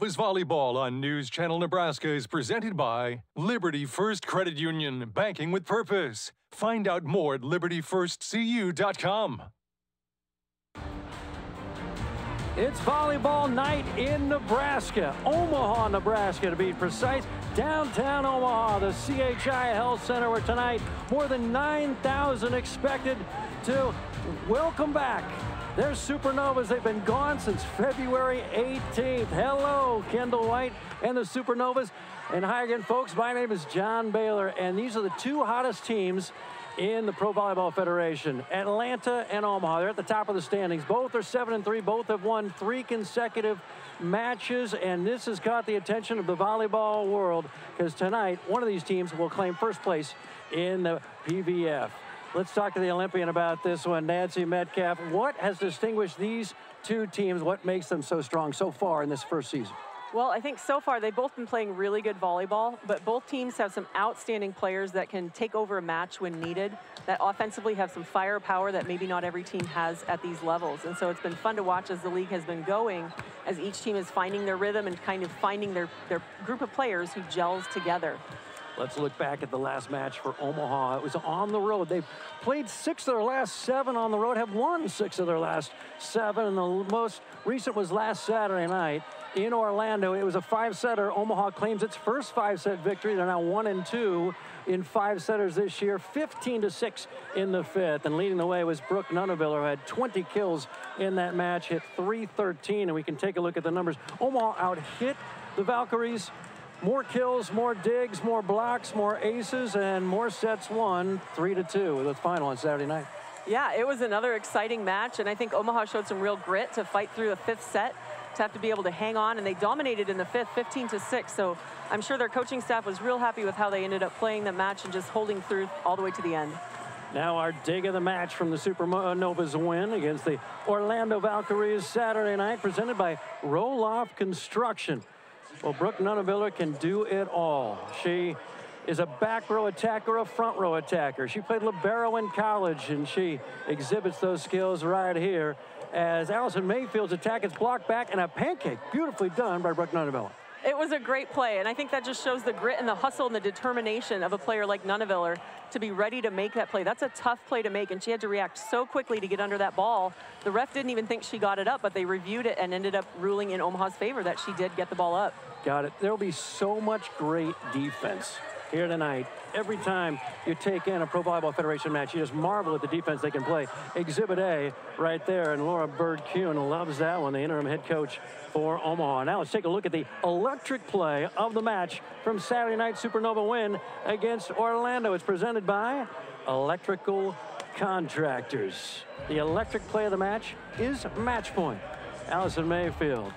Supernovas Volleyball on News Channel Nebraska is presented by Liberty First Credit Union, banking with purpose. Find out more at libertyfirstcu.com. It's volleyball night in Nebraska, Omaha, Nebraska to be precise. Downtown Omaha, the CHI Health Center, where tonight more than 9,000 expected to welcome back their Supernovas. They've been gone since February 18th. Hello, Kendall White and the Supernovas. And hi again, folks. My name is John Baylor, and these are the two hottest teams in the Pro Volleyball Federation. Atlanta and Omaha, they're at the top of the standings. Both are 7 and 3. Both have won three consecutive matches, and this has caught the attention of the volleyball world because tonight one of these teams will claim first place in the PVF. Let's talk to the Olympian about this one, Nancy Metcalf. What has distinguished these two teams? What makes them so strong so far in this first season? Well, I think so far they've both been playing really good volleyball, but both teams have some outstanding players that can take over a match when needed, that offensively have some firepower that maybe not every team has at these levels. And so it's been fun to watch as the league has been going, as each team is finding their rhythm and kind of finding their, their group of players who gels together. Let's look back at the last match for Omaha. It was on the road. They've played six of their last seven on the road, have won six of their last seven, and the most recent was last Saturday night in Orlando. It was a five-setter. Omaha claims its first five-set victory. They're now one and two in five setters this year, 15 to six in the fifth. And leading the way was Brooke Nuneviller, who had 20 kills in that match, hit 313. And we can take a look at the numbers. Omaha out hit the Valkyries. More kills, more digs, more blocks, more aces, and more sets won, three to two, with the final on Saturday night. Yeah, it was another exciting match, and I think Omaha showed some real grit to fight through the fifth set to have to be able to hang on, and they dominated in the fifth, 15 to 6. So I'm sure their coaching staff was real happy with how they ended up playing the match and just holding through all the way to the end. Now our dig of the match from the Supernovas win against the Orlando Valkyries Saturday night, presented by Roloff Construction. Well, Brooke Nuneviller can do it all. She is a back row attacker, a front row attacker. She played libero in college, and she exhibits those skills right here as Allison Mayfield's attack is blocked back and a pancake beautifully done by Brooke Nuneviller. It was a great play, and I think that just shows the grit and the hustle and the determination of a player like Nuneviller to be ready to make that play. That's a tough play to make, and she had to react so quickly to get under that ball. The ref didn't even think she got it up, but they reviewed it and ended up ruling in Omaha's favor that she did get the ball up. Got it. There will be so much great defense here tonight. Every time you take in a Pro Volleyball Federation match, you just marvel at the defense they can play. Exhibit A right there, and Laura Bird-Kuhn loves that one, the interim head coach for Omaha. Now let's take a look at the electric play of the match from Saturday night Supernova win against Orlando. It's presented by Electrical Contractors. The electric play of the match is match point. Allison Mayfield,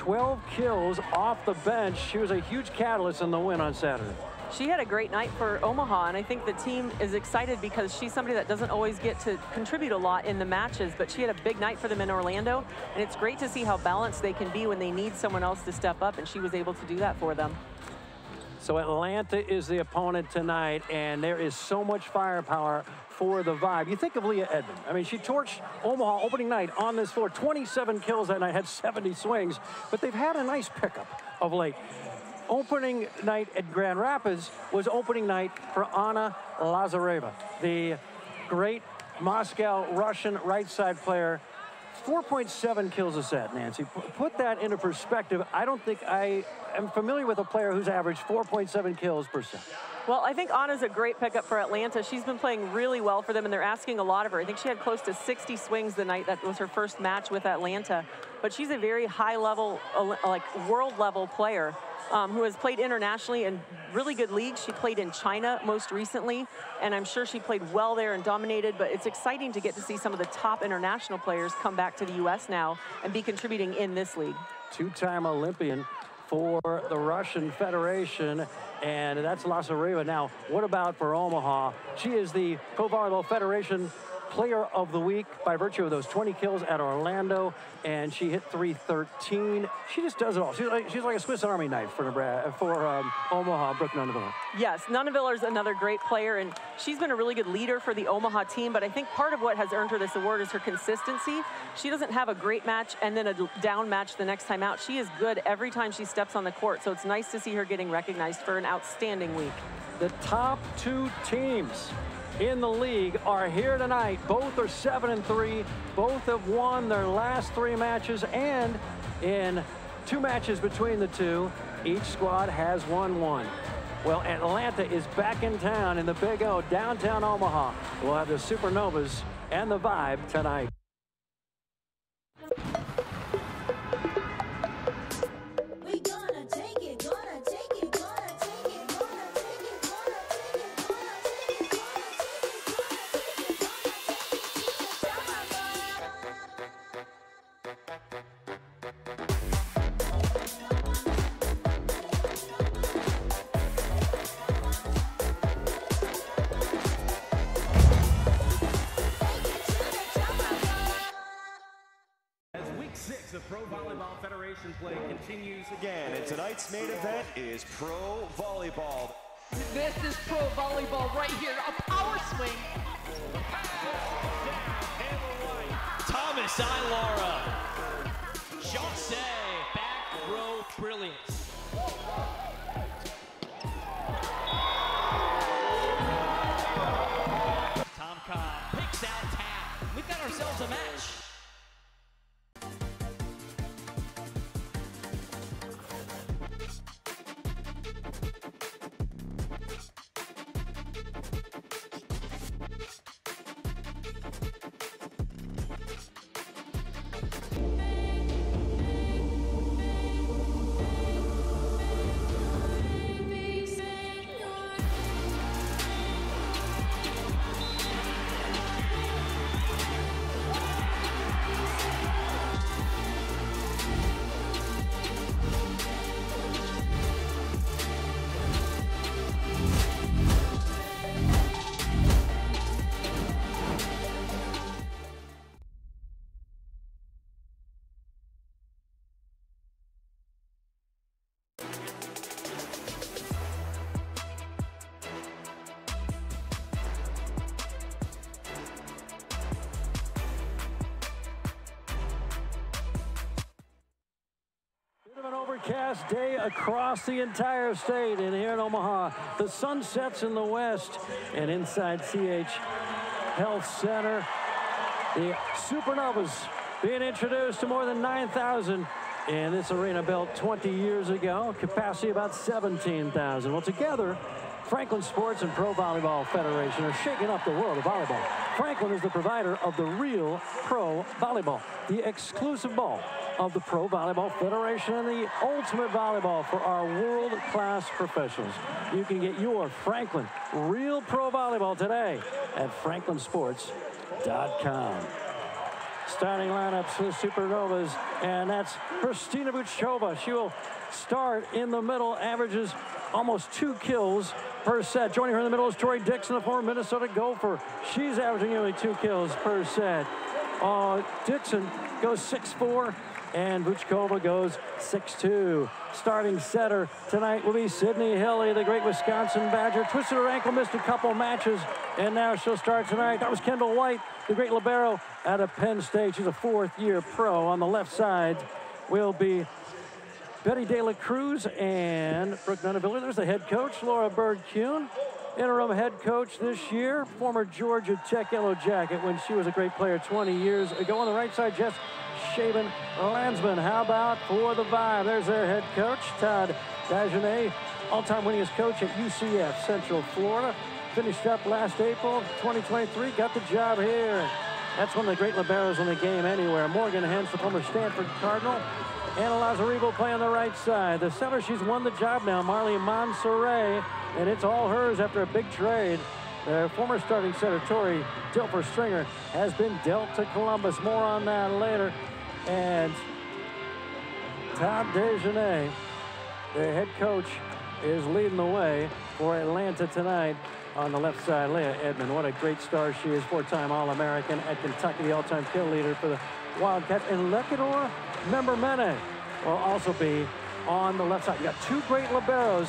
12 kills off the bench. She was a huge catalyst in the win on Saturday she had a great night for Omaha, and I think the team is excited because she's somebody that doesn't always get to contribute a lot in the matches, but she had a big night for them in Orlando, and it's great to see how balanced they can be when they need someone else to step up, and she was able to do that for them. So Atlanta is the opponent tonight, and there is so much firepower for the Vibe. You think of Leah Edmond. I mean, she torched Omaha opening night on this floor. 27 kills that night, had 70 swings, but they've had a nice pickup of late opening night at Grand Rapids was opening night for Anna Lazareva, the great Moscow Russian right side player. 4.7 kills a set, Nancy. Put that into perspective. I don't think I am familiar with a player who's averaged 4.7 kills per set. Well, I think Anna's a great pickup for Atlanta. She's been playing really well for them, and they're asking a lot of her. I think she had close to 60 swings the night that was her first match with Atlanta. But she's a very high level, uh, like world level player um, who has played internationally in really good leagues. She played in China most recently, and I'm sure she played well there and dominated, but it's exciting to get to see some of the top international players come back to the U.S. now and be contributing in this league. Two-time Olympian for the Russian Federation, and that's Lazareva. Now, what about for Omaha? She is the Pro Volleyball Federation player of the week by virtue of those 20 kills at Orlando, and she hit 313. She just does it all. She's like, she's like a Swiss Army knife for Nebraska, for um, Omaha, Brooke Nuneviller. Yes, Nuneviller is another great player, and she's been a really good leader for the Omaha team. But I think part of what has earned her this award is her consistency. She doesn't have a great match and then a down match the next time out. She is good every time she steps on the court, so it's nice to see her getting recognized for an outstanding week. The top two teams in the league are here tonight. Both are 7 and 3. Both have won their last three matches and in two matches between the two, each squad has won one. Well, Atlanta is back in town in the Big O, downtown Omaha. We'll have the Supernovas and the Vibe tonight. Across the entire state. And here in Omaha, the sun sets in the west. And inside CHI Health Center, the Supernovas being introduced to more than 9,000 in this arena built 20 years ago. Capacity about 17,000. Well, together, Franklin Sports and Pro Volleyball Federation are shaking up the world of volleyball. Franklin is the provider of the real pro volleyball, the exclusive ball of the Pro Volleyball Federation and the ultimate volleyball for our world-class professionals. You can get your Franklin Real Pro Volleyball today at franklinsports.com. Starting lineups for the Supernovas, and that's Kristina Vuchkova. She will start in the middle, averages almost two kills per set. Joining her in the middle is Tori Dixon, the former Minnesota Gopher. She's averaging nearly two kills per set. Uh, Dixon goes 6'4", and Vuchkova goes 6-2. Starting setter tonight will be Sydney Hilley, the great Wisconsin Badger. Twisted her ankle, missed a couple matches, and now she'll start tonight. That was Kendall White, the great libero out of Penn State. She's a fourth-year pro. On the left side will be Betty De La Cruz and Brooke Nuneviller. There's the head coach, Laura Bird-Kuhn. Interim head coach this year, former Georgia Tech Yellow Jacket when she was a great player 20 years ago. On the right side, Jess Schaben Landsman. How about for the Vibe? There's their head coach, Todd Dagenais, all-time winningest coach at UCF Central Florida. Finished up last April 2023, got the job here. That's one of the great liberos in the game anywhere. Morgan Hentz, the former Stanford Cardinal. Anna Lazareva play on the right side. The center, she's won the job now, Marley Monserrat, and it's all hers after a big trade. Their former starting center, Tori Dilfer Stringer, has been dealt to Columbus. More on that later. And Todd Dagenais, the head coach, is leading the way for Atlanta tonight on the left side, Leah Edmond. What a great star she is. Four-time All-American at Kentucky, the all-time kill leader for the Wildcats. And Member will also be on the left side. You got two great liberos,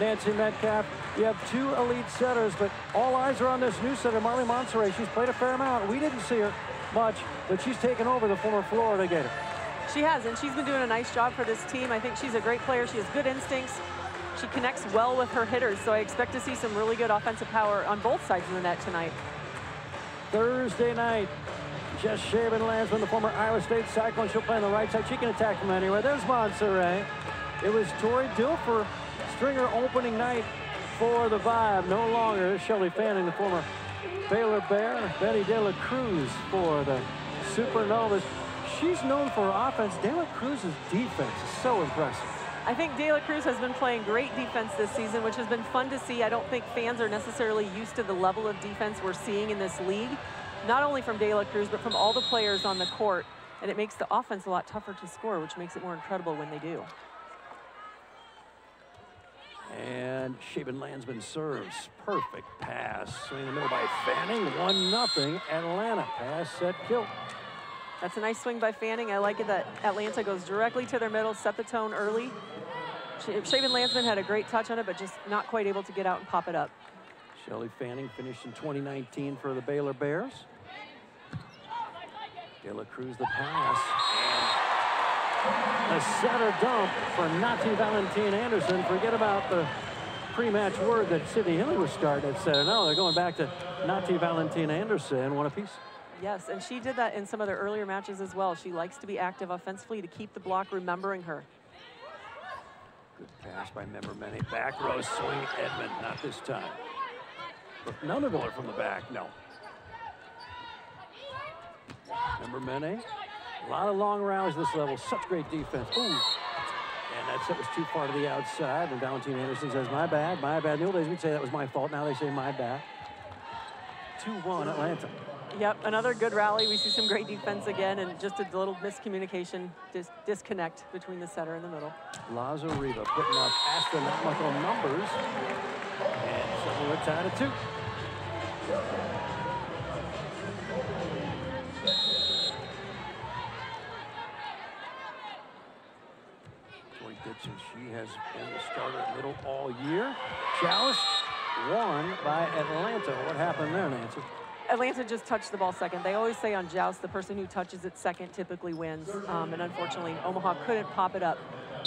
Nancy Metcalf. You have two elite setters, but all eyes are on this new setter, Marley Monserrat. She's played a fair amount. We didn't see her much, but she's taken over the former Florida Gator. She has, and she's been doing a nice job for this team. I think she's a great player. She has good instincts. She connects well with her hitters, so I expect to see some really good offensive power on both sides of the net tonight. Thursday night, Jess Schaben Landsman, the former Iowa State Cyclone. She'll play on the right side. She can attack from anywhere. There's Monserrat. It was Tori Dilfer, stringer opening night for the Vibe. No longer Shelly Fanning, the former Baylor Bear. Betty De La Cruz for the Supernovas. She's known for offense. De La Cruz's defense is so impressive. I think De La Cruz has been playing great defense this season, which has been fun to see. I don't think fans are necessarily used to the level of defense we're seeing in this league, not only from De La Cruz, but from all the players on the court. And it makes the offense a lot tougher to score, which makes it more incredible when they do. And Schaben Landsman serves. Perfect pass. Swing in the middle by Fanning. 1 nothing. Atlanta. Pass, set, kill. That's a nice swing by Fanning. I like it that Atlanta goes directly to their middle, set the tone early. Schaben Landsman had a great touch on it, but just not quite able to get out and pop it up. Shelly Fanning finished in 2019 for the Baylor Bears. De La Cruz the pass. A setter dump for Nati Valentin Anderson. Forget about the pre-match word that Sydney Hilley was starting at center. No, they're going back to Nati Valentin Anderson, one apiece. Yes, and she did that in some of their earlier matches as well. She likes to be active offensively to keep the block remembering her. Good pass by Member Mene. Back row swing, Edmond, not this time. But Miller from the back, no. Member Mene. A lot of long rounds this level. Such great defense. Ooh. And that set was too far to the outside. And Valentin Anderson says, my bad, my bad. In the old days, we'd say that was my fault. Now they say my bad. 2-1 Atlanta. Yep, another good rally. We see some great defense again and just a little miscommunication, dis disconnect between the center and the middle. Lazareva putting up astronomical numbers. And so we're tied at two. Has been the starter middle all year. Chalice won by Atlanta. What happened there, Nancy? Atlanta just touched the ball second. They always say on joust, the person who touches it second typically wins. Um, and unfortunately, Omaha couldn't pop it up.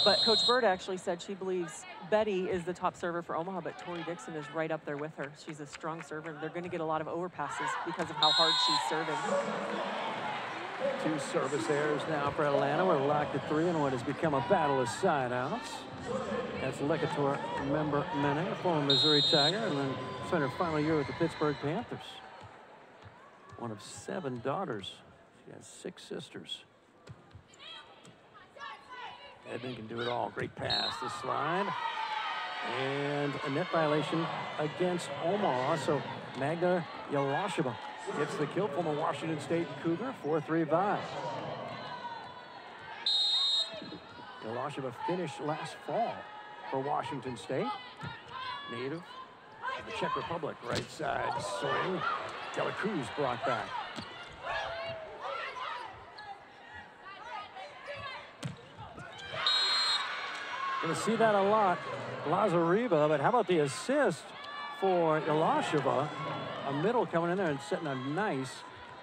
But Coach Bird actually said she believes Betty is the top server for Omaha, but Tori Dixon is right up there with her. She's a strong server. They're going to get a lot of overpasses because of how hard she's serving. Two service errors now for Atlanta. We're locked at three in what has become a battle of side outs. That's Lekedor member Mene, former Missouri Tiger, and then spent her final year with the Pittsburgh Panthers one of seven daughters. She has six sisters. Edmond can do it all. Great pass. This slide. And a net violation against Omaha. So Magda Yalasheva gets the kill from a Washington State Cougar. 4-3 Yalasheva finished last fall for Washington State. Native of the Czech Republic. Right side swing. De La Cruz brought back. Going to see that a lot. Lazareva, but how about the assist for Ilasheva? A middle coming in there and setting a nice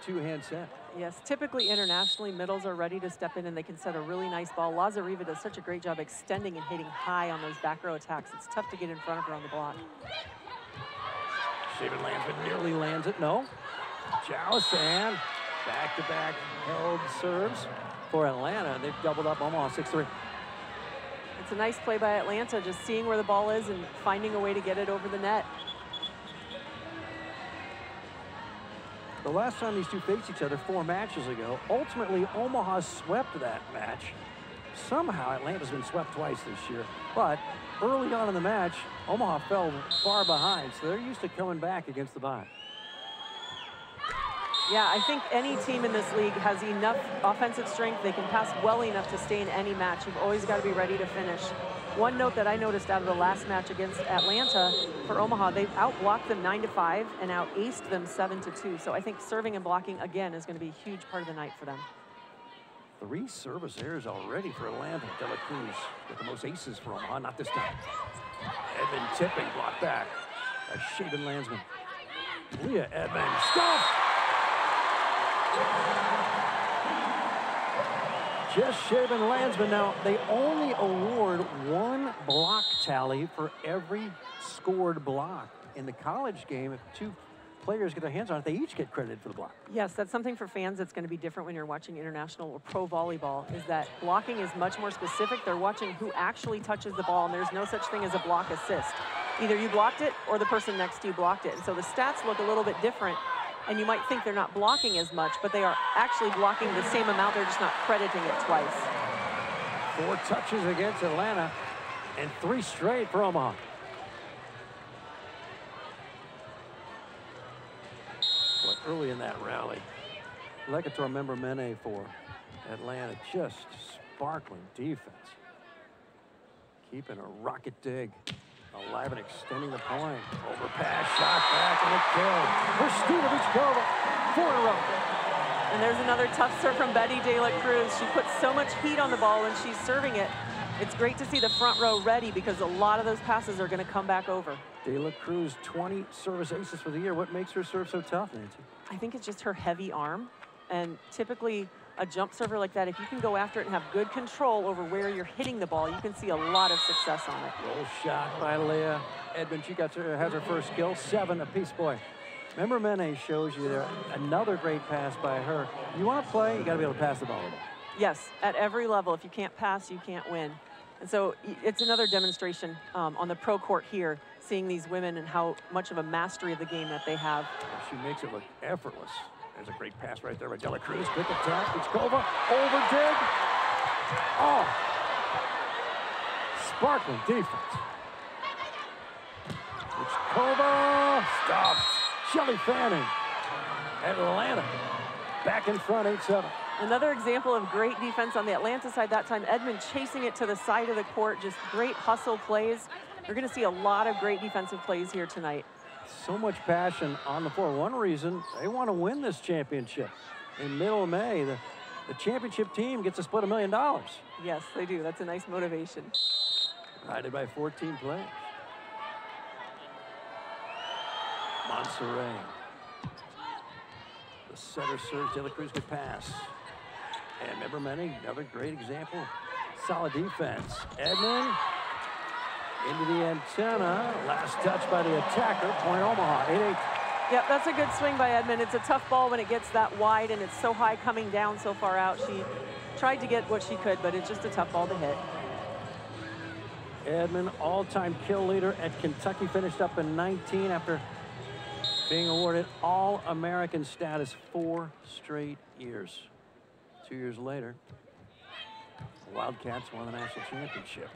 two-hand set. Yes, typically internationally, middles are ready to step in and they can set a really nice ball. Lazareva does such a great job extending and hitting high on those back row attacks. It's tough to get in front of her on the block. Shaven lands, but nearly lands it. No. Chalice and back-to-back held serves for Atlanta. They've doubled up Omaha 6-3. It's a nice play by Atlanta, just seeing where the ball is and finding a way to get it over the net. The last time these two faced each other four matches ago, ultimately Omaha swept that match. Somehow Atlanta's been swept twice this year, but early on in the match, Omaha fell far behind, so they're used to coming back against the Vibe. Yeah, I think any team in this league has enough offensive strength. They can pass well enough to stay in any match. You've always got to be ready to finish. One note that I noticed out of the last match against Atlanta for Omaha, they've outblocked them 9 to 5 and out aced them 7 to 2. So I think serving and blocking again is going to be a huge part of the night for them. Three service errors already for Atlanta. Dela Cruz with the most aces for Omaha, not this time. Edmond tipping, blocked back by Schaben Landsman. Leah Edmond, stop! Just Schaben Landsman. Now, they only award one block tally for every scored block. In the college game, if two players get their hands on it, they each get credited for the block. Yes, that's something for fans that's going to be different when you're watching international or pro volleyball, is that blocking is much more specific. They're watching who actually touches the ball, and there's no such thing as a block assist. Either you blocked it or the person next to you blocked it. And so the stats look a little bit different and you might think they're not blocking as much, but they are actually blocking the same amount. They're just not crediting it twice. Four touches against Atlanta and three straight for Omaha. But early in that rally, Leketor Member-Meneh for Atlanta, just sparkling defense. Keeping a rocket dig alive and extending the point. Overpass, shot back, and a kill. For Stevanovichkova, four in a row. And there's another tough serve from Betty De La Cruz. She puts so much heat on the ball when she's serving it. It's great to see the front row ready because a lot of those passes are going to come back over. De La Cruz, 20 service aces for the year. What makes her serve so tough, Nancy? I think it's just her heavy arm. And typically, a jump server like that, if you can go after it and have good control over where you're hitting the ball, you can see a lot of success on it. Roll shot by Leah Edmond. She got her, has her first kill, seven apiece, boy. Remember Mene shows you there, another great pass by her. You want to play, you got to be able to pass the ball. Yes, at every level. If you can't pass, you can't win. And so it's another demonstration um, on the pro court here, seeing these women and how much of a mastery of the game that they have. She makes it look effortless. There's a great pass right there by De La Cruz. Quick attack. Kova over dig. Oh. Sparkling defense. It's Kova. stopped. Shelly Fanning. Atlanta back in front 8-7. Another example of great defense on the Atlanta side that time. Edmond chasing it to the side of the court. Just great hustle plays. You're going to see a lot of great defensive plays here tonight so much passion on the floor. One reason they want to win this championship. In middle of May, the, the championship team gets to split a million dollars. Yes, they do. That's a nice motivation. Rided by 14 players. Monserrat. The setter serves De La Cruz to pass. And remember Mene, another great example. Solid defense. Edmond into the antenna. Last touch by the attacker. Point Omaha, 8-8. Yep, that's a good swing by Edmond. It's a tough ball when it gets that wide and it's so high coming down so far out. She tried to get what she could, but it's just a tough ball to hit. Edmond, all-time kill leader at Kentucky, finished up in 19 after being awarded All-American status four straight years. Two years later, the Wildcats won the national championship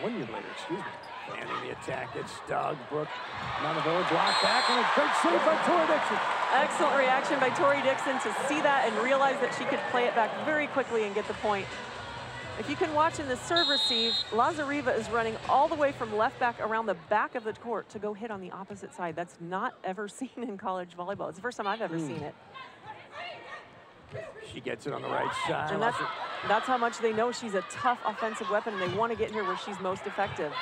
one year later, excuse me. Fanning the attack, it's Doug Brooke. Montevillo blocked back, and a great save by Tori Dixon. Excellent reaction by Tori Dixon to see that and realize that she could play it back very quickly and get the point. If you can watch in the serve receive, Lazareva is running all the way from left back around the back of the court to go hit on the opposite side. That's not ever seen in college volleyball. It's the first time I've ever mm. seen it. She gets it on the right side. And that's, that's how much they know she's a tough offensive weapon, and they want to get her where she's most effective.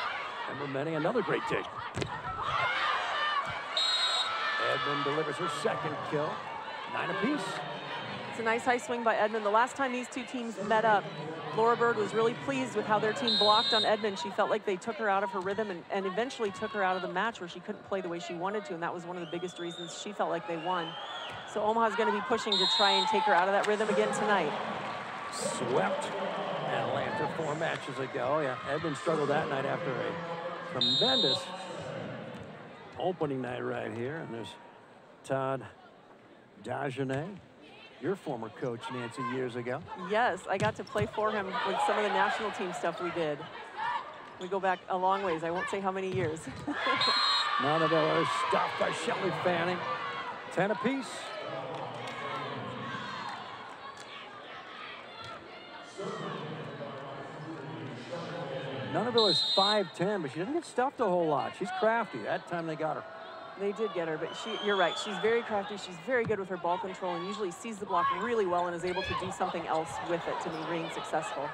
And Mene, another great dig. Edmond delivers her second kill. Nine apiece. It's a nice high swing by Edmond. The last time these two teams met up, Laura Bird was really pleased with how their team blocked on Edmond. She felt like they took her out of her rhythm and, and eventually took her out of the match where she couldn't play the way she wanted to, and that was one of the biggest reasons she felt like they won. So Omaha's going to be pushing to try and take her out of that rhythm again tonight. Swept Atlanta four matches ago. Yeah, Edmond struggled that night after a tremendous opening night right here. And there's Todd Dagenais, your former coach, Nancy, years ago. Yes, I got to play for him with some of the national team stuff we did. We go back a long ways. I won't say how many years. Montevillo stopped by Shelly Fanning 10 apiece. Nuneviller is 5'10", but she doesn't get stuffed a whole lot. She's crafty. That time they got her. They did get her, but she, you're right. She's very crafty. She's very good with her ball control and usually sees the block really well and is able to do something else with it to remain successful.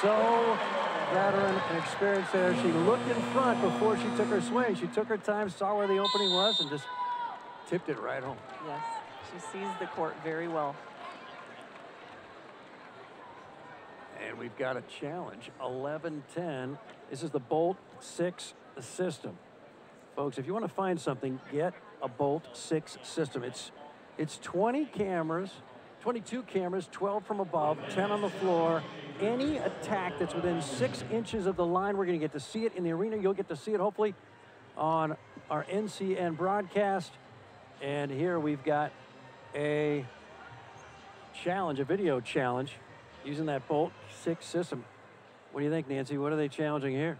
So veteran and experienced there. She looked in front before she took her swing. She took her time, saw where the opening was, and just tipped it right home. Yes, she sees the court very well. And we've got a challenge, 11-10. This is the Bolt 6 system. Folks, if you want to find something, get a Bolt 6 system. It's, it's 20 cameras, 22 cameras, 12 from above, 10 on the floor. Any attack that's within six inches of the line, we're going to get to see it in the arena. You'll get to see it, hopefully, on our NCN broadcast. And here we've got a challenge, a video challenge, using that Bolt 6 system. What do you think, Nancy? What are they challenging here?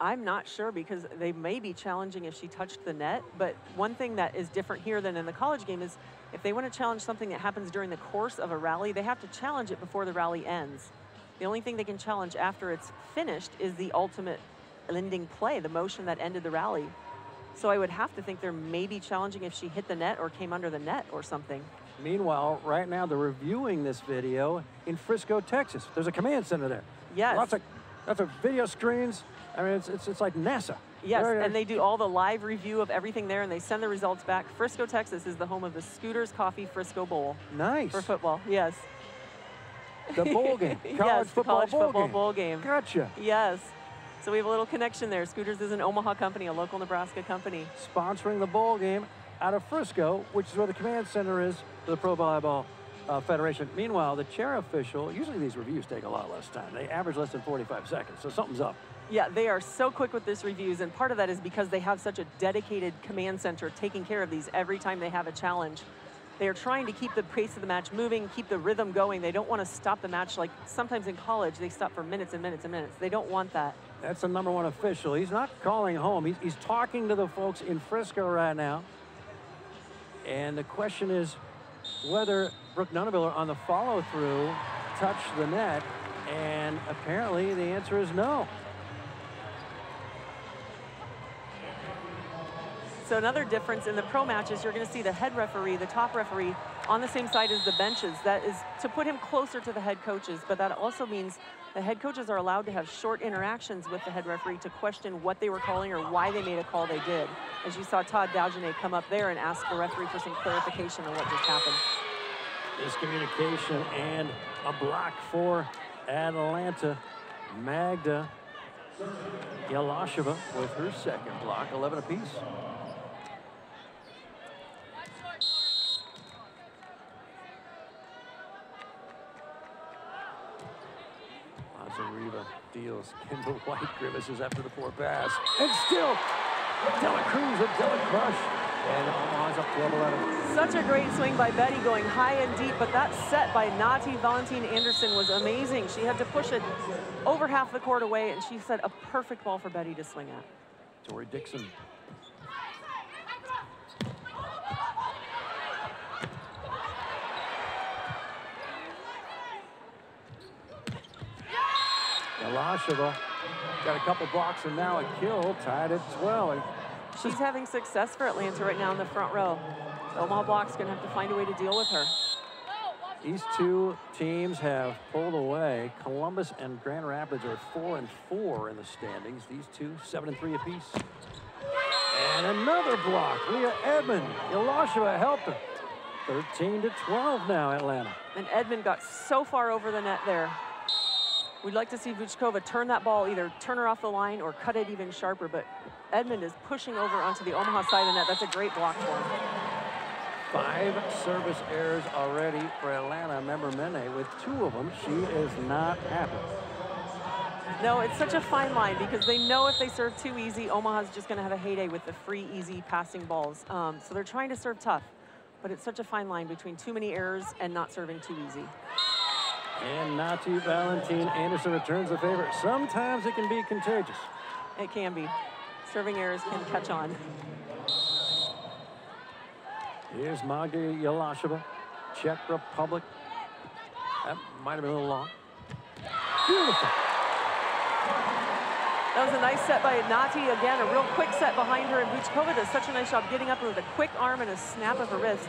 I'm not sure because they may be challenging if she touched the net, but one thing that is different here than in the college game is if they want to challenge something that happens during the course of a rally, they have to challenge it before the rally ends. The only thing they can challenge after it's finished is the ultimate ending play, the motion that ended the rally. So I would have to think they're maybe challenging if she hit the net or came under the net or something. Meanwhile, right now they're reviewing this video in Frisco, Texas. There's a command center there. Yes. Lots of, lots of video screens. I mean, it's, it's, it's like NASA. Yes, and they uh, do all the live review of everything there, and they send the results back. Frisco, Texas is the home of the Scooters Coffee Frisco Bowl. Nice. For football, yes. The bowl game. College yes, football, college bowl, football game. bowl game. Gotcha. Yes. So we have a little connection there. Scooters is an Omaha company, a local Nebraska company. Sponsoring the bowl game out of Frisco, which is where the command center is for the Pro Volleyball uh, Federation. Meanwhile, the chair official, usually these reviews take a lot less time. They average less than 45 seconds, so something's up. Yeah, they are so quick with this reviews, and part of that is because they have such a dedicated command center taking care of these every time they have a challenge. They are trying to keep the pace of the match moving, keep the rhythm going. They don't want to stop the match like sometimes in college, they stop for minutes and minutes and minutes. They don't want that. That's the number one official. He's not calling home. He's, he's talking to the folks in Frisco right now. And the question is whether Brooke Nuneviller on the follow through touched the net. And apparently the answer is no. So another difference in the pro matches, you're going to see the head referee, the top referee, on the same side as the benches. That is to put him closer to the head coaches, but that also means the head coaches are allowed to have short interactions with the head referee to question what they were calling or why they made a call they did. As you saw Todd Dagenais come up there and ask the referee for some clarification on what just happened. Miscommunication and a block for Atlanta. Magda Yalasheva with her second block, 11 apiece. Lazareva deals Kendall White grimaces after the poor pass. And still, Dela Cruz and Dela Crush. And Omaha's up 12-11. Such a great swing by Betty going high and deep, but that set by Nati Valentine Anderson was amazing. She had to push it over half the court away, and she set a perfect ball for Betty to swing at. Tori Dixon. Yalasheva got a couple blocks and now a kill, tied at 12. She's having success for Atlanta right now in the front row. Omaha Block's going to have to find a way to deal with her. These two teams have pulled away. Columbus and Grand Rapids are four and four in the standings. These two, seven and three apiece. And another block. Leah Edmond. Yalasheva helped her. 13 to 12 now, Atlanta. And Edmond got so far over the net there. We'd like to see Vuchkova turn that ball, either turn her off the line or cut it even sharper, but Edmond is pushing over onto the Omaha side of the net. That's a great block for him. Five service errors already for Atlanta. Remember Mene with two of them. She is not happy. No, it's such a fine line because they know if they serve too easy, Omaha's just going to have a heyday with the free, easy passing balls. Um, so they're trying to serve tough, but it's such a fine line between too many errors and not serving too easy. And Nati Valentine Anderson returns the favor. Sometimes it can be contagious. It can be. serving errors can catch on. Here's Magda Yalasheva, Czech Republic. That might have been a little long. Beautiful. That was a nice set by Nati. Again, a real quick set behind her. And Vuchkova does such a nice job getting up with a quick arm and a snap of her wrist.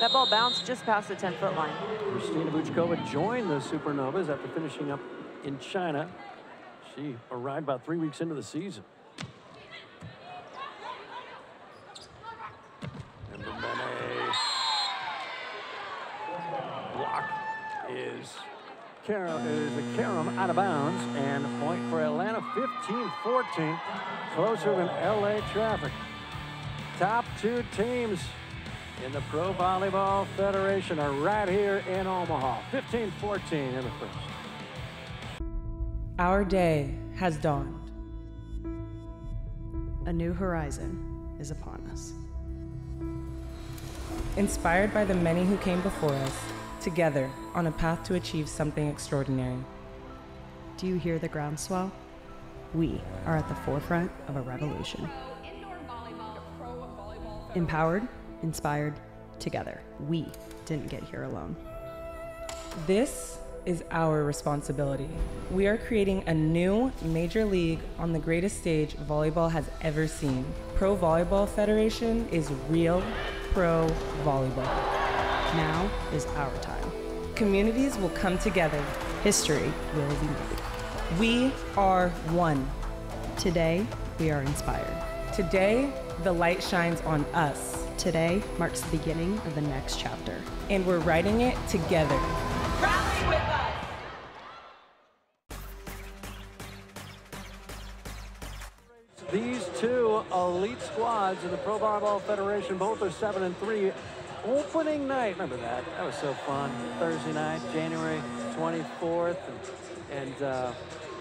That ball bounced just past the 10-foot line. Kristina Vuchkova joined the Supernovas after finishing up in China. She arrived about three weeks into the season. Block is Karam is the Karam out of bounds and point for Atlanta 15-14 closer than LA traffic. Top two teams in the Pro Volleyball Federation are right here in Omaha. 15-14 in the first. Our day has dawned. A new horizon is upon us. Inspired by the many who came before us, together on a path to achieve something extraordinary. Do you hear the groundswell? We are at the forefront of a revolution. Empowered, inspired, together. We didn't get here alone. This is our responsibility. We are creating a new major league on the greatest stage volleyball has ever seen. Pro Volleyball Federation is real pro volleyball. Now is our time. Communities will come together. History will be made. We are one. Today, we are inspired. Today, the light shines on us. Today marks the beginning of the next chapter. And we're writing it together. Rally with us. These two elite squads in the Pro Volleyball Federation, both are seven and three. Opening night, remember that? That was so fun. Thursday night, January 24th, and, and uh,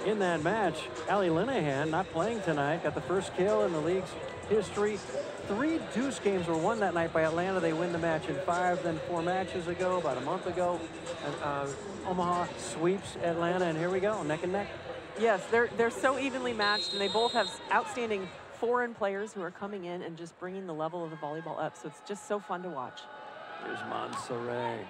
in that match, Ali Linehan, not playing tonight, got the first kill in the league's history. Three deuce games were won that night by Atlanta. They win the match in five. Then four matches ago, about a month ago, and, uh, Omaha sweeps Atlanta, and here we go, neck and neck. Yes, they're, they're so evenly matched, and they both have outstanding foreign players who are coming in and just bringing the level of the volleyball up. So it's just so fun to watch. Here's Monserrat,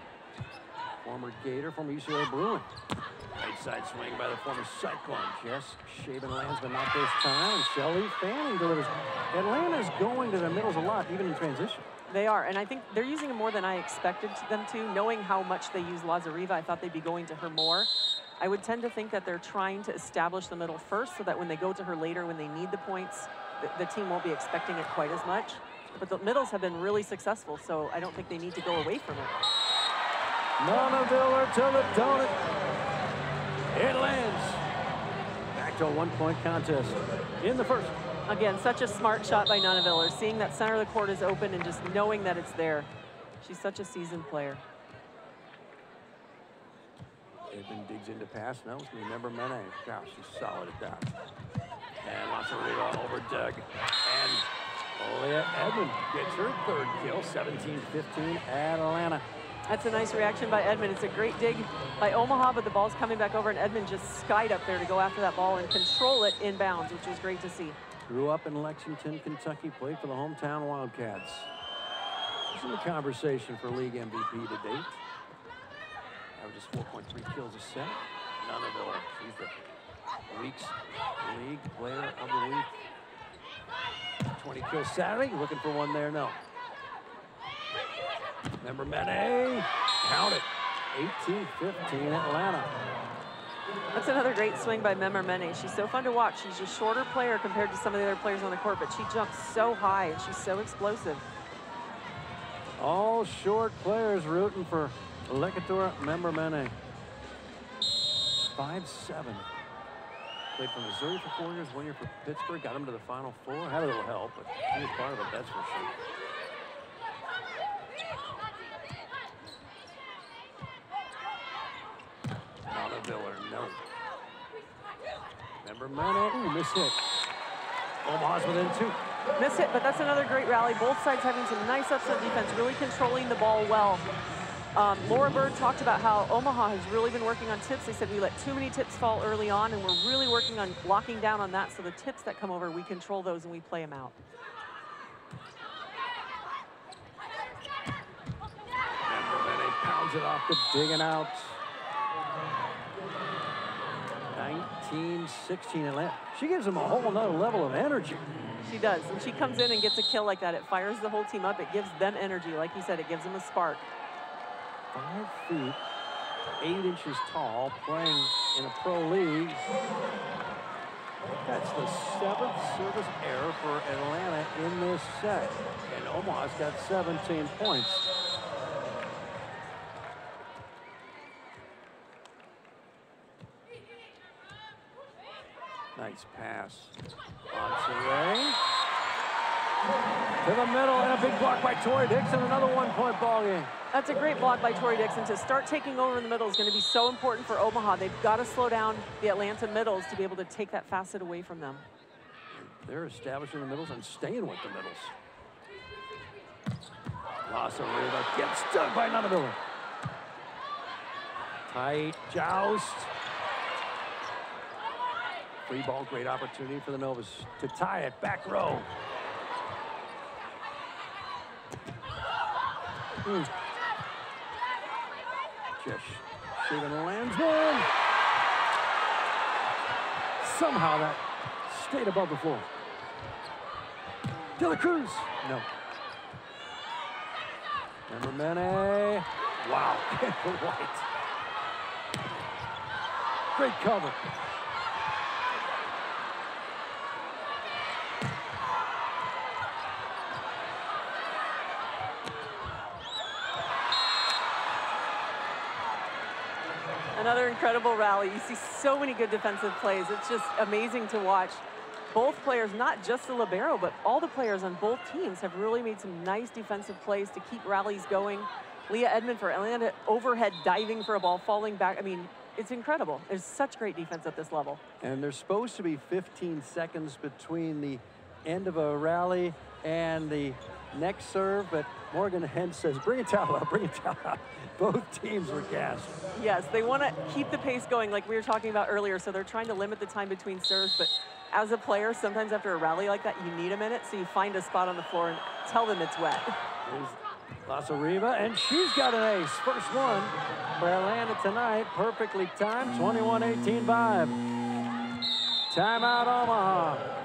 former Gator, former UCLA Bruin. Right side swing by the former Cyclone. Jess Shaven lands, but not this time. Shelly Fanning delivers. Atlanta's going to the middles a lot, even in transition. They are, and I think they're using them more than I expected them to. Knowing how much they use Lazareva, I thought they'd be going to her more. I would tend to think that they're trying to establish the middle first so that when they go to her later, when they need the points, the, the team won't be expecting it quite as much. But the middles have been really successful, so I don't think they need to go away from it. Nuneviller to the donut. It lands. Back to a one-point contest in the first. Again, such a smart shot by Nuneviller, seeing that center of the court is open and just knowing that it's there. She's such a seasoned player. Edmond digs into pass. No, it's Member-Meneh. Gosh, she's solid at that. And Lazareva over Doug. And Leah Edmond gets her third kill, 17-15 at Atlanta. That's a nice reaction by Edmond. It's a great dig by Omaha, but the ball's coming back over, and Edmond just skied up there to go after that ball and control it inbounds, which was great to see. Grew up in Lexington, Kentucky, played for the hometown Wildcats. She's in the conversation for league MVP to date. Averages 4.3 kills a set. None of Nuneviller, she's the week's league player of the week. 20 kills Saturday, looking for one there, no. Member-Meneh, count it. 18-15 Atlanta. That's another great swing by Member-Meneh. She's so fun to watch. She's a shorter player compared to some of the other players on the court, but she jumps so high and she's so explosive. All short players rooting for Lekator Member Mene. 5-7. Played for Missouri for four years, one year for Pittsburgh, got him to the Final Four. Had a little help, but he was part of it, that's for sure. Nuneviller, no. Remember Mene, ooh, miss hit. Omaha's within two. Miss hit, but that's another great rally. Both sides having some nice upset defense, really controlling the ball well. Um, Laura Bird talked about how Omaha has really been working on tips. They said we let too many tips fall early on, and we're really working on locking down on that. So the tips that come over, we control those and we play them out. And it off the digging out. 19, 16 Atlanta. She gives them a whole nother level of energy. She does. And she comes in and gets a kill like that. It fires the whole team up. It gives them energy. Like you said, it gives them a spark. Five feet, eight inches tall, playing in a pro league. That's the seventh service error for Atlanta in this set. And Omaha's got 17 points. Nice pass. Monterey. To the middle, and a big block by Tori Dixon. Another one-point ball game. That's a great block by Tori Dixon. To start taking over in the middle is going to be so important for Omaha. They've got to slow down the Atlanta middles to be able to take that facet away from them. They're establishing the middles and staying with the middles. Lazareva gets dug by Nuneviller. Tight joust. Free ball, great opportunity for the Novas to tie it. Back row. Mm. Just shooting lands one. Somehow that stayed above the floor. De La Cruz. No. Member-Meneh. Wow. White. Great cover. Another incredible rally. You see so many good defensive plays. It's just amazing to watch. Both players, not just the libero, but all the players on both teams have really made some nice defensive plays to keep rallies going. Leah Edmond for Atlanta overhead diving for a ball, falling back. I mean, it's incredible. There's such great defense at this level. And there's supposed to be 15 seconds between the end of a rally and the next serve, but Morgan Hentz says, bring a towel out, bring a towel out. Both teams were gassed. Yes, they want to keep the pace going like we were talking about earlier, so they're trying to limit the time between serves, but as a player, sometimes after a rally like that, you need a minute, so you find a spot on the floor and tell them it's wet. There's Lazareva, and she's got an ace. First one for Atlanta tonight. Perfectly timed, 21-18 vibe. Timeout Omaha.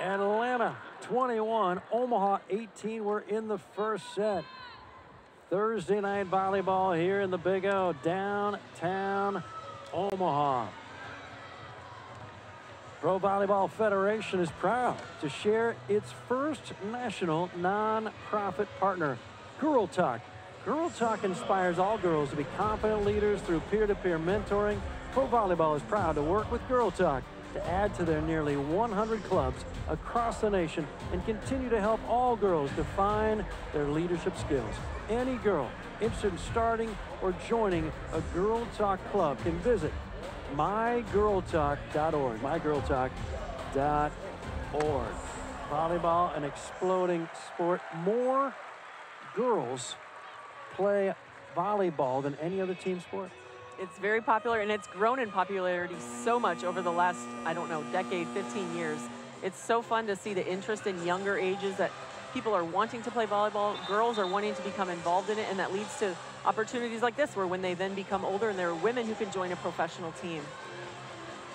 Atlanta 21, Omaha 18. We're in the first set. Thursday night volleyball here in the Big O, downtown Omaha. Pro Volleyball Federation is proud to share its first national non-profit partner, Girl Talk. Girl Talk inspires all girls to be confident leaders through peer-to-peer mentoring. Pro Volleyball is proud to work with Girl Talk to add to their nearly 100 clubs across the nation and continue to help all girls define their leadership skills. Any girl interested in starting or joining a Girl Talk club can visit mygirltalk.org. Mygirltalk.org. Volleyball, an exploding sport. More girls play volleyball than any other team sport. It's very popular, and it's grown in popularity so much over the last, I don't know, decade, 15 years. It's so fun to see the interest in younger ages that people are wanting to play volleyball, girls are wanting to become involved in it, and that leads to opportunities like this where when they then become older and there are women who can join a professional team.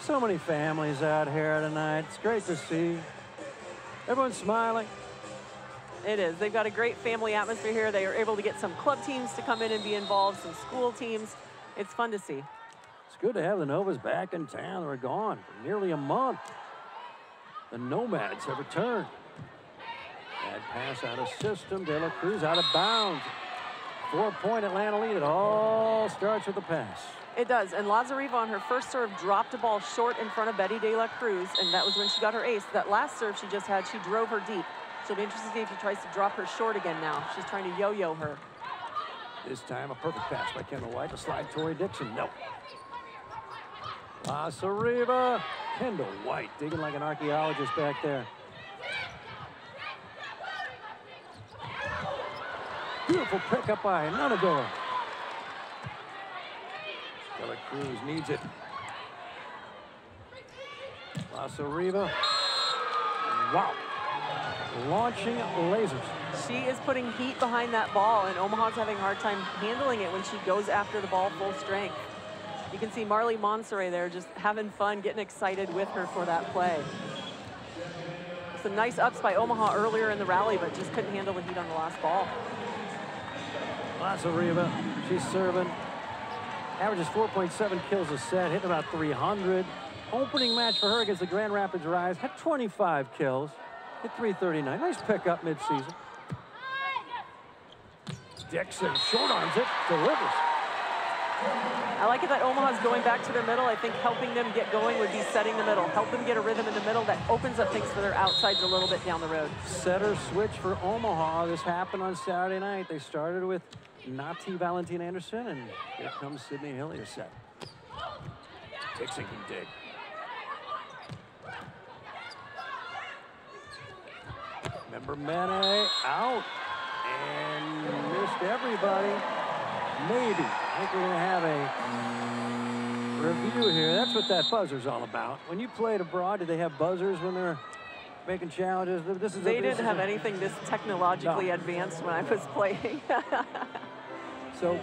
So many families out here tonight. It's great to see. Everyone's smiling. It is. They've got a great family atmosphere here. They are able to get some club teams to come in and be involved, some school teams. It's fun to see. It's good to have the Novas back in town. They were gone for nearly a month. The Nomads have returned. Bad pass out of system. De La Cruz out of bounds. Four-point Atlanta lead. It all starts with the pass. It does. And Lazareva on her first serve dropped a ball short in front of Betty De La Cruz, and that was when she got her ace. That last serve she just had, she drove her deep. She'll be interested to see if she tries to drop her short again now. She's trying to yo-yo her. This time a perfect pass by Kendall White to slide Tori Dixon. No. Lazareva. Kendall White digging like an archaeologist back there. Beautiful pickup by Nunador. Stella Cruz needs it. Lazareva. Wow. Launching lasers. She is putting heat behind that ball, and Omaha's having a hard time handling it when she goes after the ball full strength. You can see Marlie Monserrat there just having fun, getting excited with her for that play. Some nice ups by Omaha earlier in the rally, but just couldn't handle the heat on the last ball. Lazareva, she's serving. Averages 4.7 kills a set, hitting about 300. Opening match for her against the Grand Rapids Rise, had 25 kills, hit 339. Nice pickup midseason. Dixon short arms it, delivers. I like it that Omaha's going back to their middle. I think helping them get going would be setting the middle. Help them get a rhythm in the middle that opens up things for their outsides a little bit down the road. Setter switch for Omaha. This happened on Saturday night. They started with Nati Valentin Anderson, and here comes Sydney Hilley set. Dixon can dig. Member-Meneh out and missed everybody. Maybe. I think we're going to have a review here. That's what that buzzer's all about. When you played abroad, did they have buzzers when they're making challenges? This is They a, this didn't is have a- anything this technologically No. advanced when I was playing. So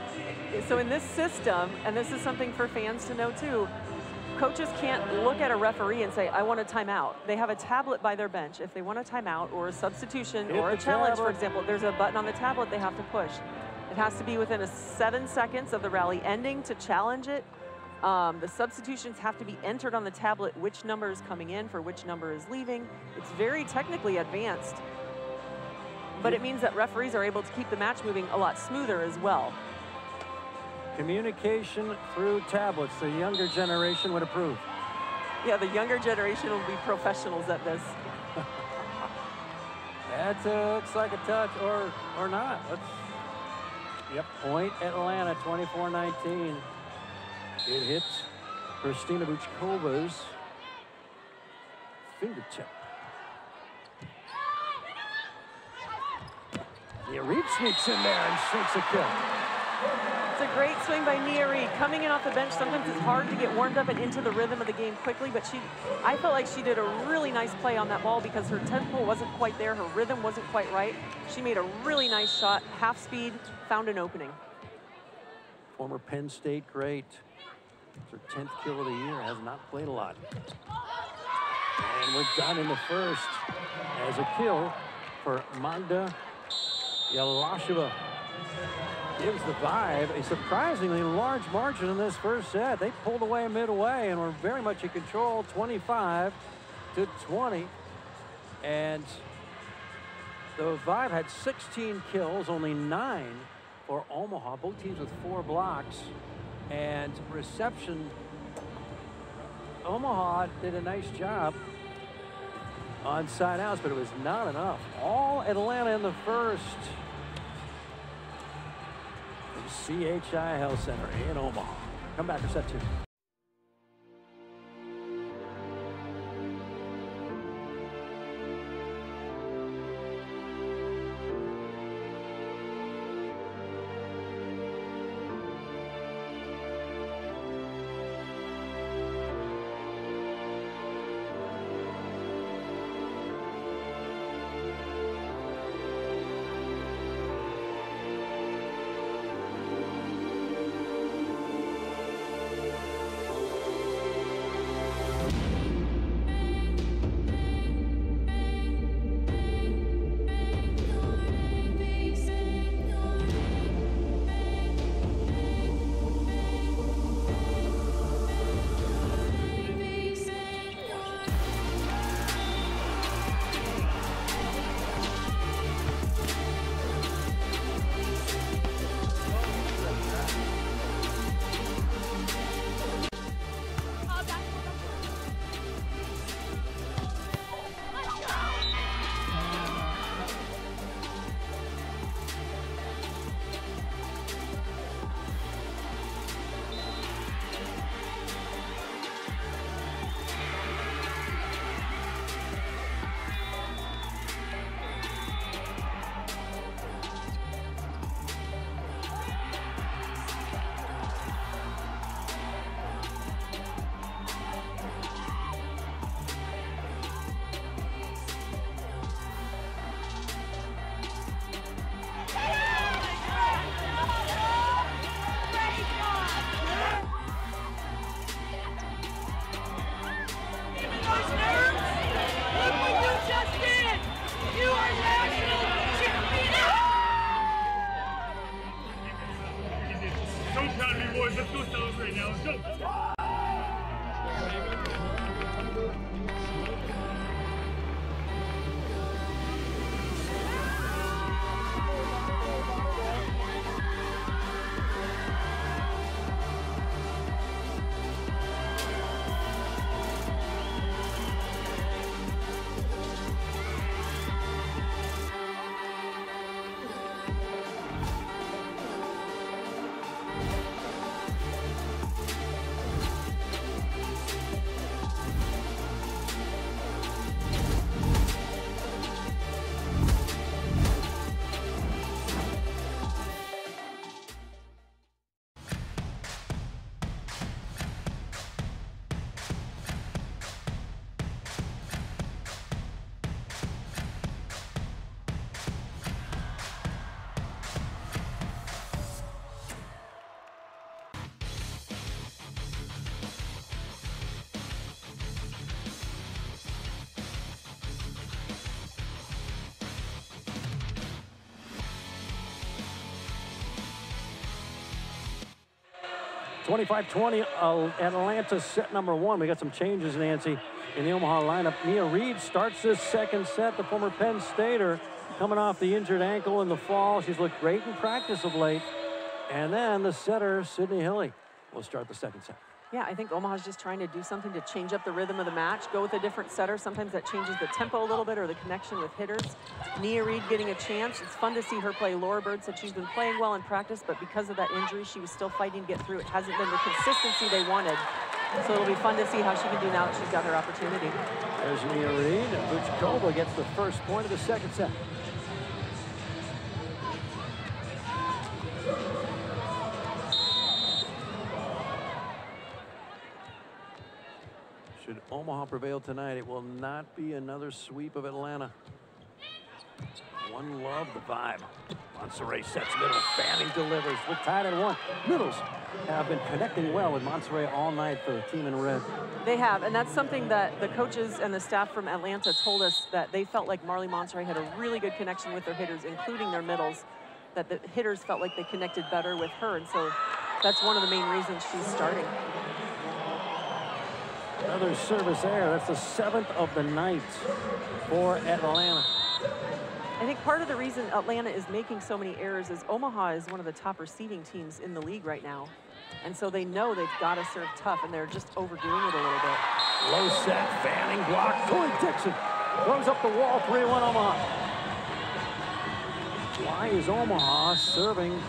so in this system, and this is something for fans to know too, coaches can't look at a referee and say, I want a timeout. They have a tablet by their bench. If they want a timeout or a substitution Hit or a challenge, for example, there's a button on the tablet they have to push. It has to be within a seven seconds of the rally ending to challenge it. Um, the substitutions have to be entered on the tablet, which number is coming in for which number is leaving. It's very technically advanced, but it means that referees are able to keep the match moving a lot smoother as well. Communication through tablets. The younger generation would approve. Yeah, the younger generation will be professionals at this. That uh, looks like a touch or or not. Let's, yep, point Atlanta 24-19. It hits Christina Vuchkova's fingertip. Yeah, Reed sneaks in there and sinks a kill. It's a great swing by Nia Reed. Coming in off the bench, sometimes it's hard to get warmed up and into the rhythm of the game quickly, but she, I felt like she did a really nice play on that ball because her tempo wasn't quite there, her rhythm wasn't quite right. She made a really nice shot, half speed, found an opening. Former Penn State great. It's her 10th kill of the year, has not played a lot. And we're done in the first as a kill for Magda Jehlarova. Gives the Vibe a surprisingly large margin in this first set. They pulled away midway and were very much in control, 25 to 20. And the Vibe had 16 kills, only nine for Omaha. Both teams with four blocks and reception. Omaha did a nice job on side outs, but it was not enough. All Atlanta in the first. CHI Health Center in Omaha. Come back for set two. 25-20 uh, Atlanta set number one. We got some changes, Nancy, in the Omaha lineup. Nia Reed starts this second set, the former Penn Stater, coming off the injured ankle in the fall. She's looked great in practice of late. And then the setter, Sydney Hilley, will start the second set. Yeah, I think Omaha's just trying to do something to change up the rhythm of the match, go with a different setter. Sometimes that changes the tempo a little bit or the connection with hitters. Nia Reed getting a chance. It's fun to see her play. Laura Bird said she's been playing well in practice, but because of that injury, she was still fighting to get through. It hasn't been the consistency they wanted. So it'll be fun to see how she can do now that she's got her opportunity. There's Nia Reed. Vuchkova gets the first point of the second set. Should Omaha prevail tonight, it will not be another sweep of Atlanta. One love the vibe. Monserrat sets middle. Fanning delivers. We're tied at one. Middles have been connecting well with Monserrat all night for the team in red. They have, and that's something that the coaches and the staff from Atlanta told us that they felt like Marley Monserrat had a really good connection with their hitters, including their middles, that the hitters felt like they connected better with her, and so that's one of the main reasons she's starting. Another service error. That's the seventh of the night for Atlanta. I think part of the reason Atlanta is making so many errors is Omaha is one of the top receiving teams in the league right now. And so they know they've got to serve tough, and they're just overdoing it a little bit. Low set, Fanning block. Tori Dixon runs up the wall, 3-1 Omaha. Why is Omaha serving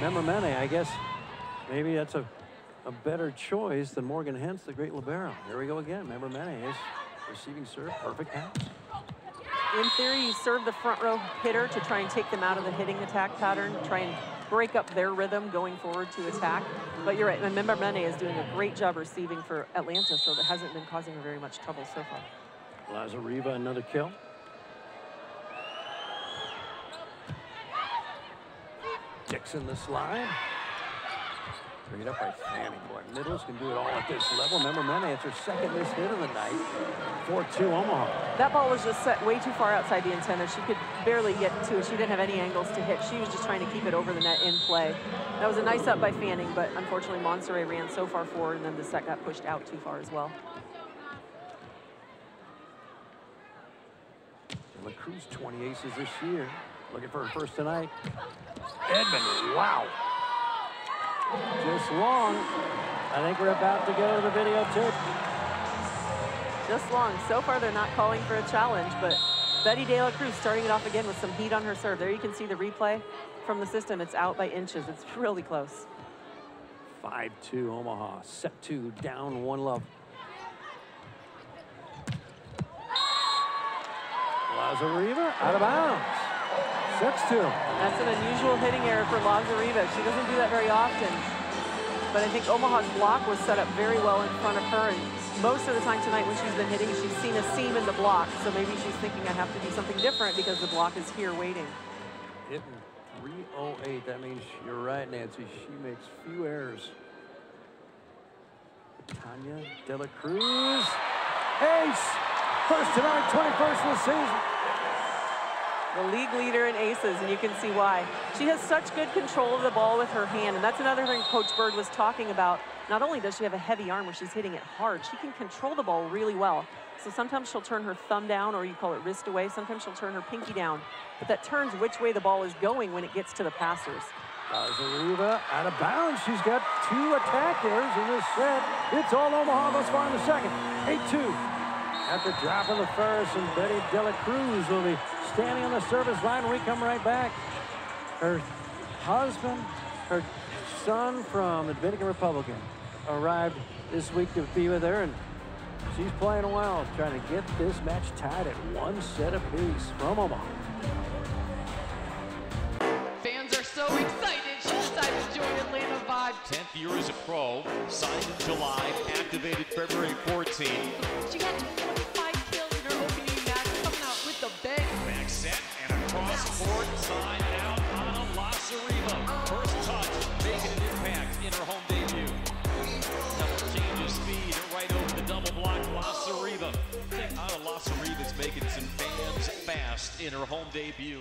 Member-Meneh? I guess maybe that's a a better choice than Morgan Hentz, the great libero. Here we go again. Member-Meneh is receiving serve, perfect pass. In theory, you serve the front row hitter to try and take them out of the hitting attack pattern, try and break up their rhythm going forward to attack. But you're right, Member-Meneh is doing a great job receiving for Atlanta, so that hasn't been causing her very much trouble so far. Lazareva, another kill. Dixon the slide. Bring it up by Fanning. Boy, Middles can do it all at this level. Remember, it's her second missed hit of the night. 4-2 Omaha. That ball was just set way too far outside the antenna. She could barely get to it. She didn't have any angles to hit. She was just trying to keep it over the net in play. That was a nice up by Fanning, but unfortunately, Monserrat ran so far forward, and then the set got pushed out too far as well. La Cruz 20 aces this year. Looking for her first tonight. Edmond, wow. Just long. I think we're about to go to the video too. Just long. So far, they're not calling for a challenge, but Betty De La Cruz starting it off again with some heat on her serve. There you can see the replay from the system. It's out by inches. It's really close. 5-2 Omaha. Set two, down one love. Lazareva out of bounds. 6-2. That's an unusual hitting error for Lazareva. She doesn't do that very often. But I think Omaha's block was set up very well in front of her. And most of the time tonight when she's been hitting, she's seen a seam in the block. So maybe she's thinking I have to do something different because the block is here waiting. Hitting 308. That means you're right, Nancy. She makes few errors. Tanya De La Cruz. Ace! First tonight, 21st of the season. The league leader in aces, and you can see why. She has such good control of the ball with her hand, and that's another thing Coach Bird was talking about. Not only does she have a heavy arm where she's hitting it hard, she can control the ball really well. So sometimes she'll turn her thumb down, or you call it wrist away. Sometimes she'll turn her pinky down. But that turns which way the ball is going when it gets to the passers. Lazareva out of bounds. She's got two attackers in this set. It's all Omaha thus far in the second. 8-2. After dropping the first, and Betty Dela Cruz will be standing on the service line when we come right back. Her husband, her son from the Dominican Republic arrived this week to be with her, and she's playing well, trying to get this match tied at one set apiece from Omaha. Fans are so excited. She decided to join Atlanta Vibe. 10th year as a pro, signed in July, activated February 14. Court, side out on Lazareva. First touch, making an impact in her home debut. Double change of speed right over the double block, Lazareva. Anna Lazareva's making some fans fast in her home debut.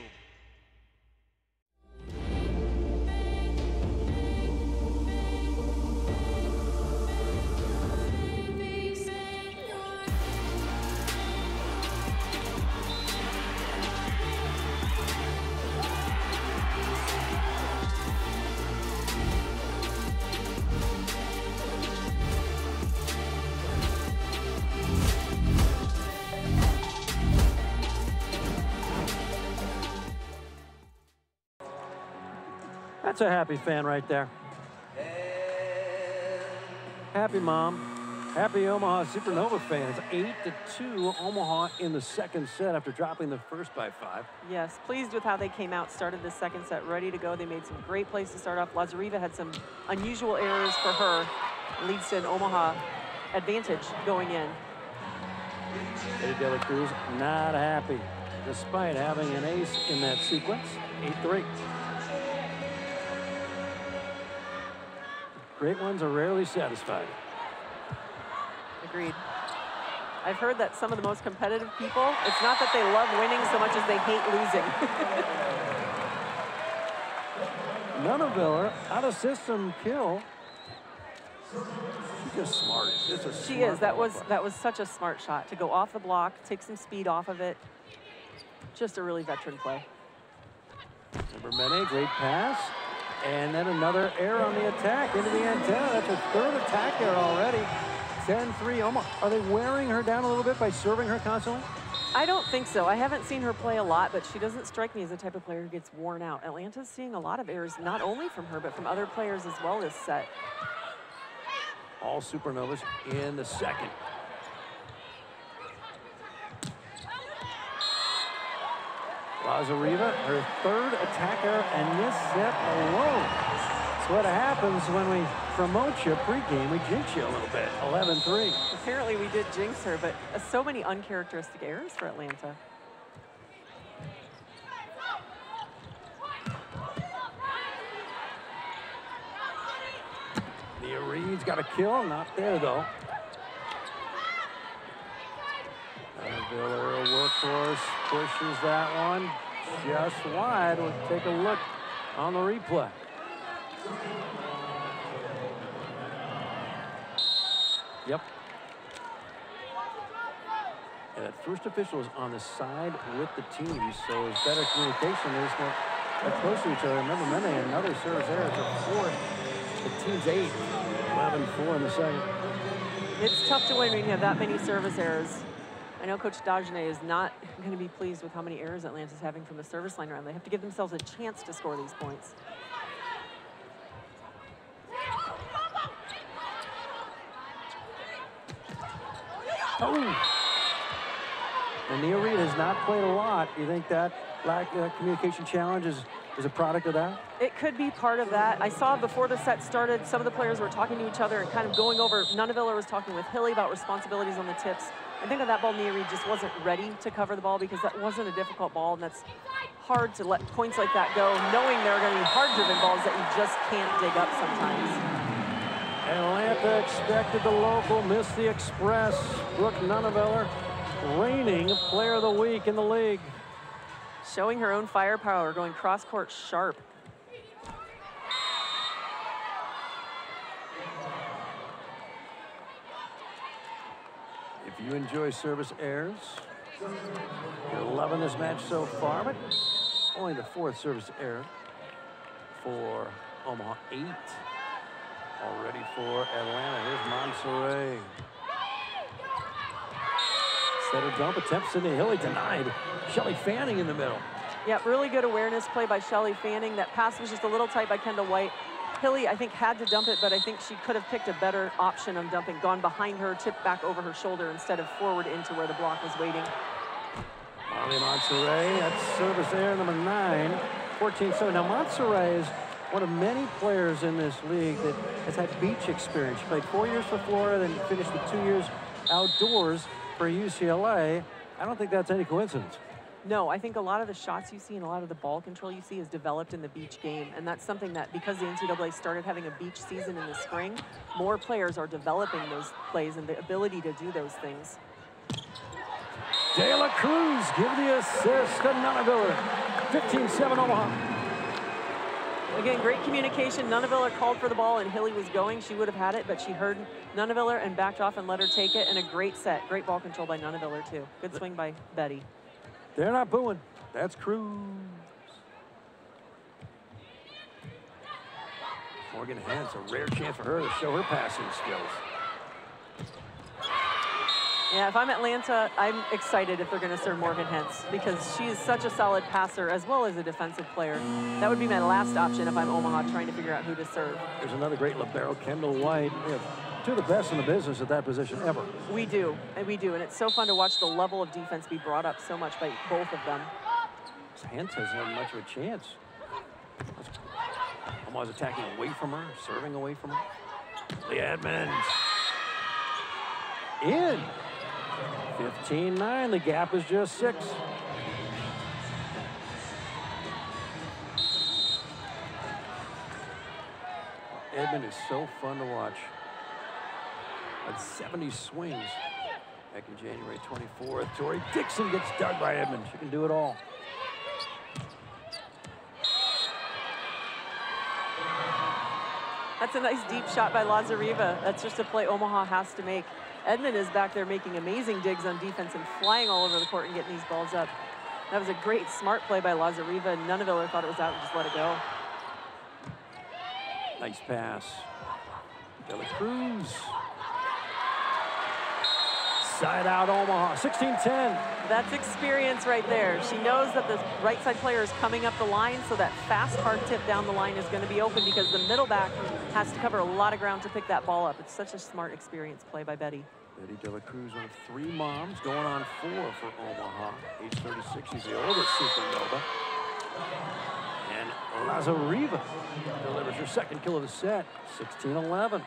That's a happy fan right there. Happy mom. Happy Omaha Supernova fans. 8 to 2 Omaha in the second set after dropping the first by five. Yes, pleased with how they came out, started the second set ready to go. They made some great plays to start off. Lazareva had some unusual errors for her. Leads to an Omaha advantage going in. Eddie De La Cruz not happy despite having an ace in that sequence. 8-3. Great ones are rarely satisfied. Agreed. I've heard that some of the most competitive people, it's not that they love winning so much as they hate losing. Nuneviller out of system kill. She's just smart. Just a she smart is. That was ball that was such a smart shot to go off the block, take some speed off of it. Just a really veteran play. Member-Meneh, great pass. And then another error on the attack into the antenna. That's her third attack there already. 10-3 Omaha. Are they wearing her down a little bit by serving her constantly? I don't think so. I haven't seen her play a lot, but she doesn't strike me as the type of player who gets worn out. Atlanta's seeing a lot of errors, not only from her, but from other players as well this set. All supernovas in the second. Lazareva, her third attacker, and this set alone. That's what happens when we promote you pregame. We jinx you a little bit. 11-3. Apparently we did jinx her, but uh, so many uncharacteristic errors for Atlanta. Nia Reed's got a kill. Not there, though. Villa workhorse pushes that one just wide. We'll take a look on the replay. Yep. And that first official is on the side with the team, so there's better communication. There's no close to each other. Member-Meneh, another service there. It's a four. The team's eight. 11-4 in the second. It's tough to win when you have that many service errors. I know Coach Dagenais is not going to be pleased with how many errors Atlanta's having from the service line around. They have to give themselves a chance to score these points. Oh! And Nia Reed has not played a lot. You think that lack of communication challenge is, is a product of that? It could be part of that. I saw before the set started, some of the players were talking to each other and kind of going over. Nuneviller was talking with Hilley about responsibilities on the tips. I think on that ball, Reed just wasn't ready to cover the ball because that wasn't a difficult ball, and that's hard to let points like that go, knowing there are going to be hard-driven balls that you just can't dig up sometimes. Atlanta expected the local, missed the express. Brooke Nuneviller, reigning player of the week in the league. Showing her own firepower, going cross court sharp. If you enjoy service airs, you're loving this match so far, but only the fourth service air for Omaha. Eight already for Atlanta. Here's Monserrat. Set a dump attempt. Sydney Hilley denied. Shelly Fanning in the middle. Yeah, really good awareness play by Shelly Fanning. That pass was just a little tight by Kendall White. Hilley, I think, had to dump it, but I think she could have picked a better option of dumping, gone behind her, tipped back over her shoulder instead of forward into where the block was waiting. Marlie Monserrat, that's service air number nine, 14-7. Now, Monserrat is one of many players in this league that has had beach experience. She played four years for Florida, then finished with two years outdoors for UCLA. I don't think that's any coincidence. No, I think a lot of the shots you see and a lot of the ball control you see is developed in the beach game. And that's something that because the NCAA started having a beach season in the spring, more players are developing those plays and the ability to do those things. De La Cruz give the assist to Nuneviller. 15-7 Omaha. Again, great communication. Nuneviller called for the ball and Hilley was going. She would have had it, but she heard Nuneviller and backed off and let her take it. And a great set. Great ball control by Nuneviller, too. Good swing by Betty. They're not booing. That's Cruz. Morgan Hentz, a rare chance for her to show her passing skills. Yeah, if I'm Atlanta, I'm excited if they're going to serve Morgan Hentz because she is such a solid passer as well as a defensive player. That would be my last option if I'm Omaha trying to figure out who to serve. There's another great libero, Kendall White. Two of the best in the business at that position ever. We do, and we do, and it's so fun to watch the level of defense be brought up so much by both of them. Hentz hasn't had much of a chance. Omaha's attacking away from her, serving away from her. Leah Edmonds. In. 15-9, the gap is just six. Edmond is so fun to watch. Had 70 swings back in January 24th. Tori Dixon gets dug by Edmond. She can do it all. That's a nice deep shot by Lazareva. That's just a play Omaha has to make. Edmond is back there making amazing digs on defense and flying all over the court and getting these balls up. That was a great smart play by Lazareva, and Nuneviller thought it was out and just let it go. Nice pass. De La Cruz. Side out Omaha, 16-10. That's experience right there. She knows that the right side player is coming up the line, so that fast hard tip down the line is going to be open because the middle back has to cover a lot of ground to pick that ball up. It's such a smart experience play by Betty. Betty De La Cruz, one of three moms, going on four for Omaha. Age 36, she's the oldest supernova. And Lazareva delivers her second kill of the set, 16-11.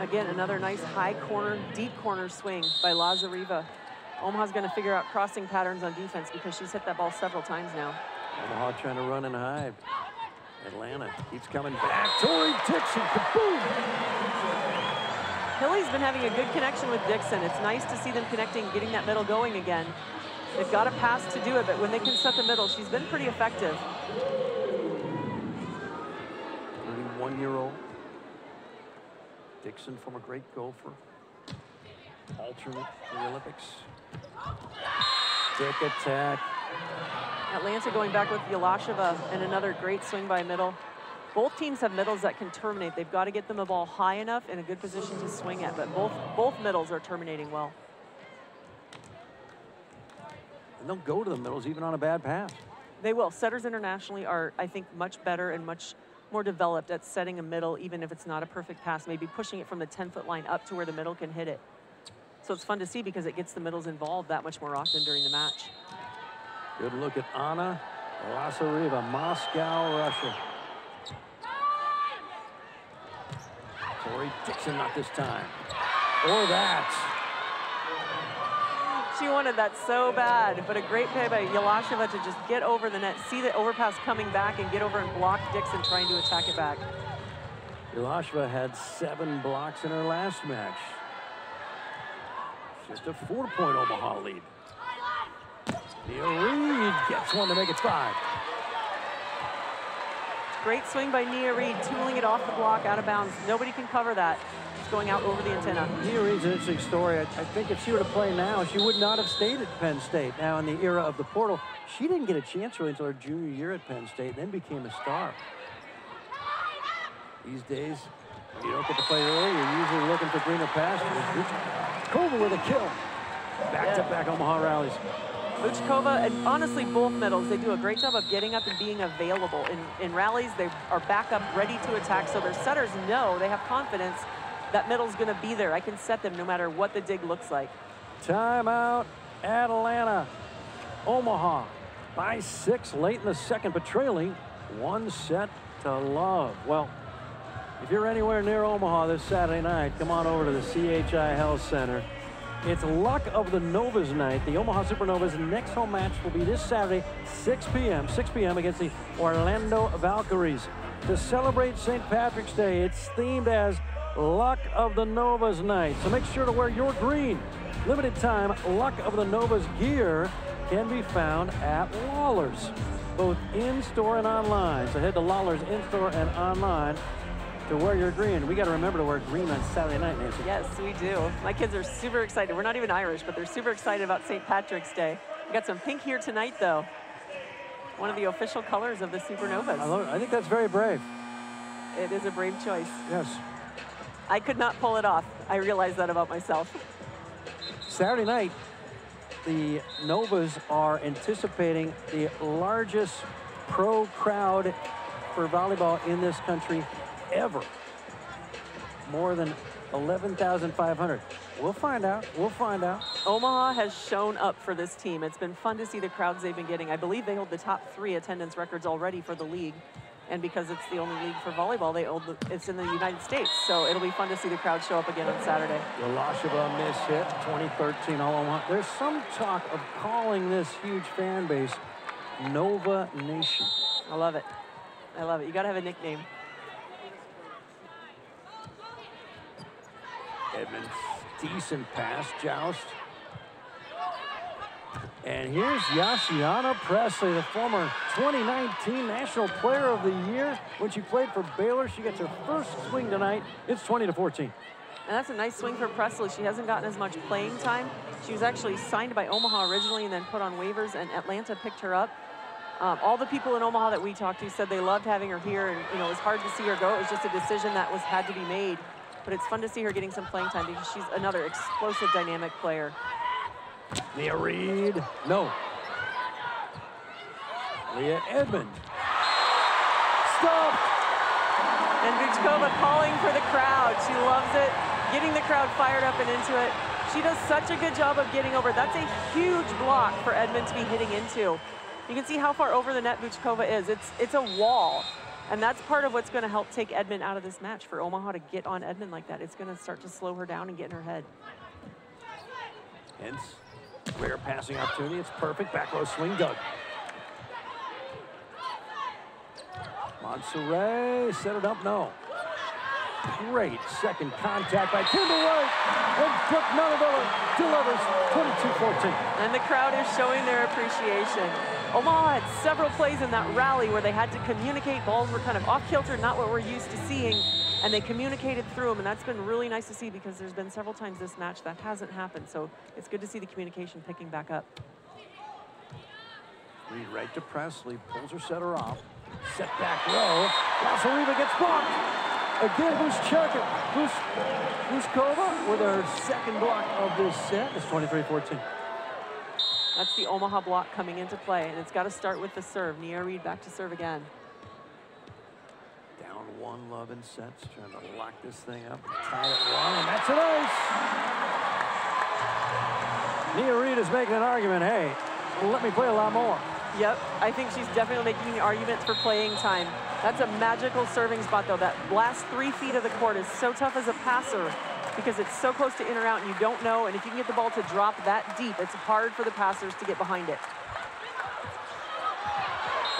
Again, another nice high corner, deep corner swing by Lazareva. Omaha's going to figure out crossing patterns on defense because she's hit that ball several times now. Omaha trying to run and hide. Atlanta keeps coming back. Tori Dixon, kaboom! Hilley's been having a good connection with Dixon. It's nice to see them connecting, getting that middle going again. They've got a pass to do it, but when they can set the middle, she's been pretty effective. 31-year-old Dixon, former great golfer, alternate for the Olympics. Dick attack. Atlanta going back with Jehlarova and another great swing by middle. Both teams have middles that can terminate. They've got to get them a ball high enough in a good position to swing at, but both, both middles are terminating well. And they'll go to the middles even on a bad pass. They will. Setters internationally are, I think, much better and much more developed at setting a middle, even if it's not a perfect pass, maybe pushing it from the 10-foot line up to where the middle can hit it. So it's fun to see because it gets the middles involved that much more often during the match. Good look at Anna Lazareva, Moscow, Russia. Tori Dixon, not this time. Or that. She wanted that so bad, but a great play by Jehlarova to just get over the net, see the overpass coming back, and get over and block Dixon trying to attack it back. Jehlarova had seven blocks in her last match. Just a four-point Omaha lead. Nia Reed gets one to make it five. Great swing by Nia Reed, tooling it off the block, out of bounds. Nobody can cover that. Going out over the antenna. Nia Reed's an interesting story. I, I think if she were to play now, she would not have stayed at Penn State. Now, in the era of the portal, she didn't get a chance really until her junior year at Penn State, then became a star. These days, you don't get to play early, you're usually looking for greener pastures. Kova with a kill. Back-to-back -back Omaha rallies. Vuchkova and honestly both medals, they do a great job of getting up and being available. In, in rallies, they are back up, ready to attack, so their setters know, they have confidence that middle's gonna be there. I can set them no matter what the dig looks like. Timeout, Atlanta. Omaha by six late in the second, but trailing one set to love. Well, if you're anywhere near Omaha this Saturday night, come on over to the CHI Health Center. It's Luck of the Novas night. The Omaha Supernovas next home match will be this Saturday, 6 p.m. 6 p.m. against the Orlando Valkyries. To celebrate St. Patrick's Day, it's themed as Luck of the Novas night. So make sure to wear your green. Limited time Luck of the Novas gear can be found at Lawler's, both in-store and online. So head to Lawler's in-store and online to wear your green. We got to remember to wear green on Saturday night, Nancy. Yes, we do. My kids are super excited. We're not even Irish, but they're super excited about St. Patrick's Day. We got some pink here tonight, though. One of the official colors of the Supernovas. I, love it. I think that's very brave. It is a brave choice. Yes. I could not pull it off. I realize that about myself. Saturday night, the Novas are anticipating the largest pro crowd for volleyball in this country ever. More than 11,500. We'll find out. We'll find out. Omaha has shown up for this team. It's been fun to see the crowds they've been getting. I believe they hold the top three attendance records already for the league. And because it's the only league for volleyball, they the, it's in the United States. So it'll be fun to see the crowd show up again on Saturday. Jehlarova miss hit, 2013 all Omaha. There's some talk of calling this huge fan base Nova Nation. I love it. I love it. You got to have a nickname. Edmonds, decent pass, joust. And here's Yossiana Pressley, the former 2019 National Player of the Year. When she played for Baylor, she gets her first swing tonight. It's 20 to 14. And that's a nice swing for Presley. She hasn't gotten as much playing time. She was actually signed by Omaha originally and then put on waivers, and Atlanta picked her up. Um, all the people in Omaha that we talked to said they loved having her here, and you know it was hard to see her go. It was just a decision that was had to be made. But it's fun to see her getting some playing time because she's another explosive, dynamic player. Nia Reed, no. Leah Edmond. Stop! And Vuchkova calling for the crowd. She loves it, getting the crowd fired up and into it. She does such a good job of getting over. That's a huge block for Edmond to be hitting into. You can see how far over the net Vuchkova is. It's, it's a wall. And that's part of what's going to help take Edmond out of this match. For Omaha to get on Edmond like that, it's going to start to slow her down and get in her head. Hence, rare passing opportunity. It's perfect. Back row swing, Doug. Monserrat set it up, no. Great second contact by Wright. And Brooke Melville delivers 22-14. And the crowd is showing their appreciation. Omaha had several plays in that rally where they had to communicate. Balls were kind of off kilter, not what we're used to seeing, and they communicated through them, and that's been really nice to see because there's been several times this match that hasn't happened. So it's good to see the communication picking back up. Reed right to Pressley, pulls her setter off. Set back row. Lazareva gets blocked. Again, Vuchkova, Vuchkova with her second block of this set. It's 23-14. That's the Omaha block coming into play, and it's got to start with the serve. Nia Reed back to serve again. Down one love in sets, trying to lock this thing up, tie it one, and that's an ace. Nia Reed is making an argument, hey, let me play a lot more. Yep, I think she's definitely making the arguments for playing time. That's a magical serving spot, though. That last three feet of the court is so tough as a passer because it's so close to in or out and you don't know. And if you can get the ball to drop that deep, it's hard for the passers to get behind it.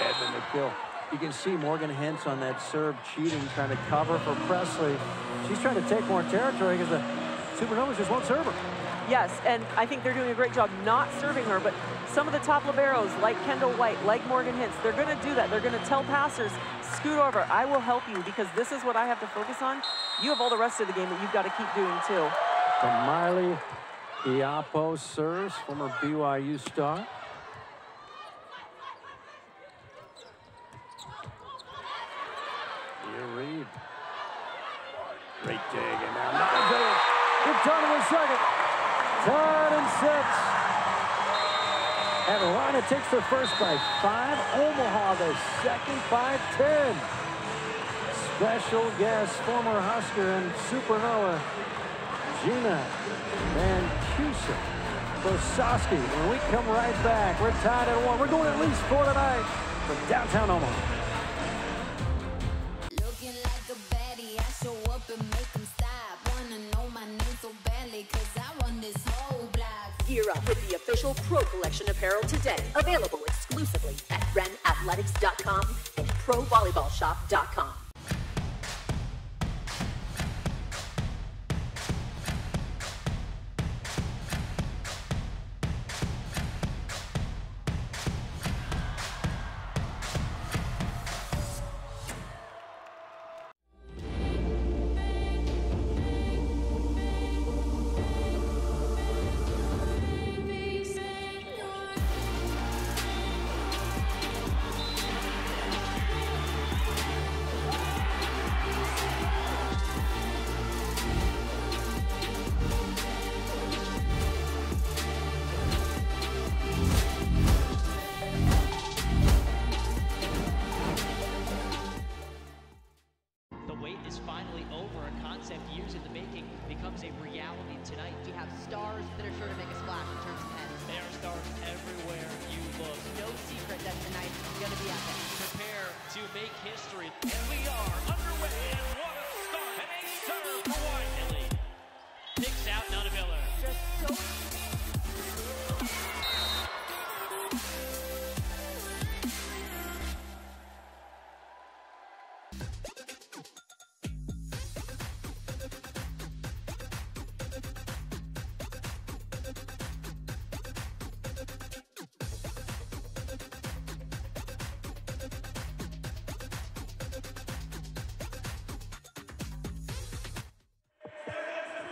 Edmond the kill. You can see Morgan Hentz on that serve cheating, trying to cover for Pressley. She's trying to take more territory because the Supernovas just won't serve her. Yes, and I think they're doing a great job not serving her, but some of the top liberos, like Kendall White, like Morgan Hentz, they're going to do that. They're going to tell passers, scoot over. I will help you because this is what I have to focus on. You have all the rest of the game that you've got to keep doing, too. And Miley Iapo serves, former BYU star. Here Reed. Great dig, and now Nigel. Good turn in the second. Tied and six. And Atlanta takes the first by five. Omaha the second by 10. Special guest, former Husker and Supernova, Gina Mancuso. Brosowski. When we come right back, we're tied at one. We're going at least four tonight from downtown Omaha. With the official Pro Collection apparel today. Available exclusively at wrenathletics.com and provolleyballshop.com.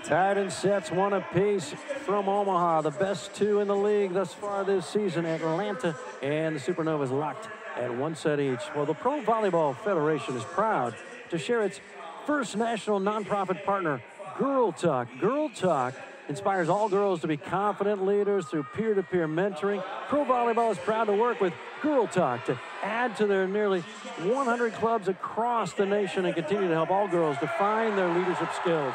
Tied in sets, one apiece from Omaha. The best two in the league thus far this season. Atlanta and the Supernovas locked at one set each. Well, the Pro Volleyball Federation is proud to share its first national nonprofit partner, Girl Talk. Girl Talk inspires all girls to be confident leaders through peer-to-peer mentoring. Pro Volleyball is proud to work with Girl Talk to add to their nearly 100 clubs across the nation and continue to help all girls define their leadership skills.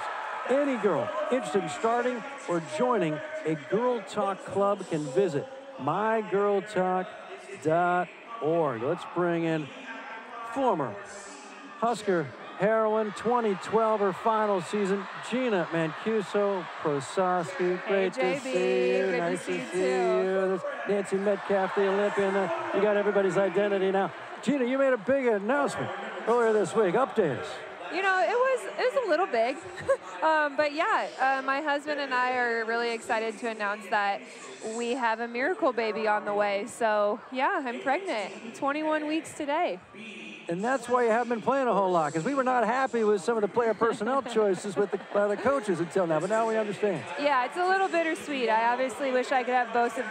Any girl interested in starting or joining a Girl Talk club can visit mygirltalk.org. Let's bring in former Husker heroine 2012, her final season, Gina Mancuso Prosowski. Great to see you. good to nice see to you see you. This Nancy Metcalf, the Olympian. Uh, you got everybody's identity now. Gina, you made a big announcement earlier this week. Update us. You know, it was it was a little big, um, but yeah, uh, my husband and I are really excited to announce that we have a miracle baby on the way. So yeah, I'm pregnant. I'm 21 weeks today. And that's why you haven't been playing a whole lot, because we were not happy with some of the player personnel choices with the, by the coaches until now, but now we understand. Yeah, it's a little bittersweet. I obviously wish I could have both of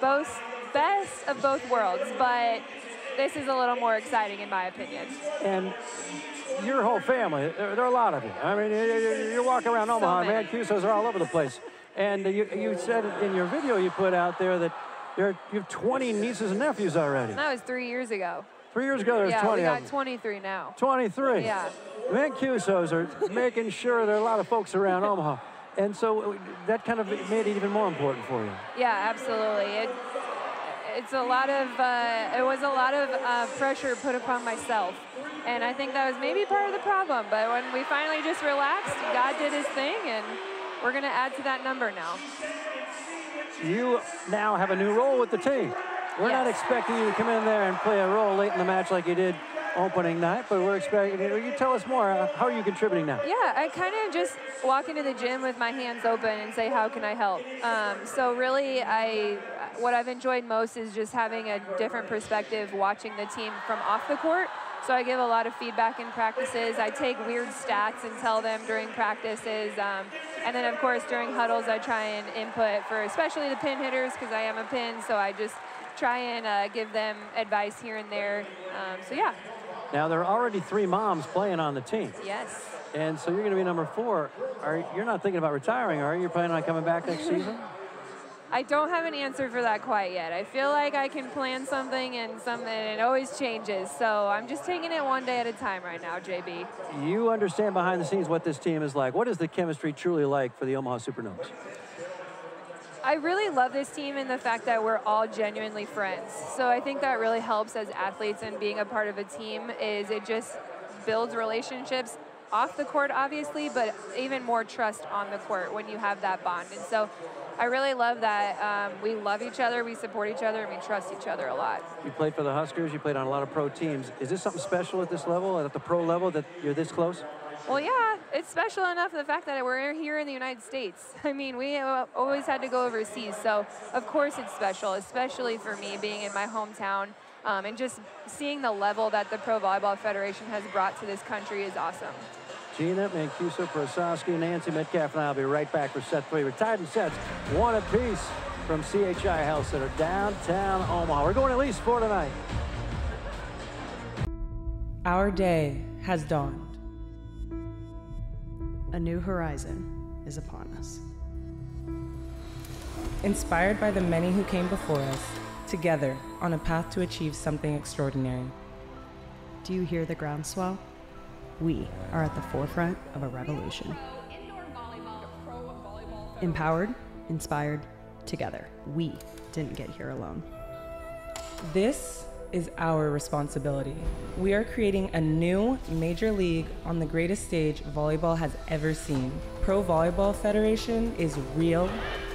both best of both worlds, but this is a little more exciting in my opinion. And your whole family, there, there are a lot of you. I mean, you, you, you walk around So Omaha, many. Mancusos are all over the place. And you, you said in your video you put out there that there, you have 20 nieces and nephews already. That was three years ago. Three years ago, there was yeah, 20 we got them. 23 now. 23. Yeah. Mancusos are making sure there are a lot of folks around Omaha. And so uh, that kind of made it even more important for you. Yeah, absolutely. It, it's a lot of, uh, it was a lot of uh, pressure put upon myself. And I think that was maybe part of the problem. But when we finally just relaxed, God did his thing, and we're going to add to that number now. You now have a new role with the team. We're not expecting you to come in there and play a role late in the match like you did opening night, but we're expecting you. Tell us more. Uh, how are you contributing now? Yeah, I kind of just walk into the gym with my hands open and say, "How can I help?" Um, so really, I what I've enjoyed most is just having a different perspective, watching the team from off the court. So I give a lot of feedback in practices. I take weird stats and tell them during practices. Um, and then, of course, during huddles, I try and input for especially the pin hitters because I am a pin. So I just try and uh, give them advice here and there. Um, so, yeah. Now, there are already three moms playing on the team. Yes. And so you're going to be number four. Are, you're not thinking about retiring, are you? You're planning on coming back next season? I don't have an answer for that quite yet. I feel like I can plan something and something and it always changes. So I'm just taking it one day at a time right now, JB. You understand behind the scenes what this team is like. What is the chemistry truly like for the Omaha Supernovas? I really love this team and the fact that we're all genuinely friends. So I think that really helps as athletes and being a part of a team is it just builds relationships off the court, obviously, but even more trust on the court when you have that bond. And so I really love that um, we love each other, we support each other, and we trust each other a lot. You played for the Huskers, you played on a lot of pro teams. Is this something special at this level, at the pro level, that you're this close? Well, yeah, it's special enough the fact that we're here in the United States. I mean, we always had to go overseas, so of course it's special, especially for me being in my hometown. Um, and just seeing the level that the Pro Volleyball Federation has brought to this country is awesome. Gina Mancuso Prasowski, Nancy Metcalf, and I'll be right back for set three. We're tied in sets, one apiece from CHI Health Center, downtown Omaha. We're going at least four tonight. Our day has dawned. A new horizon is upon us. Inspired by the many who came before us, together on a path to achieve something extraordinary. Do you hear the groundswell? We are at the forefront of a revolution. Empowered, inspired, together. We didn't get here alone. This is our responsibility. We are creating a new major league on the greatest stage volleyball has ever seen. Pro Volleyball Federation is real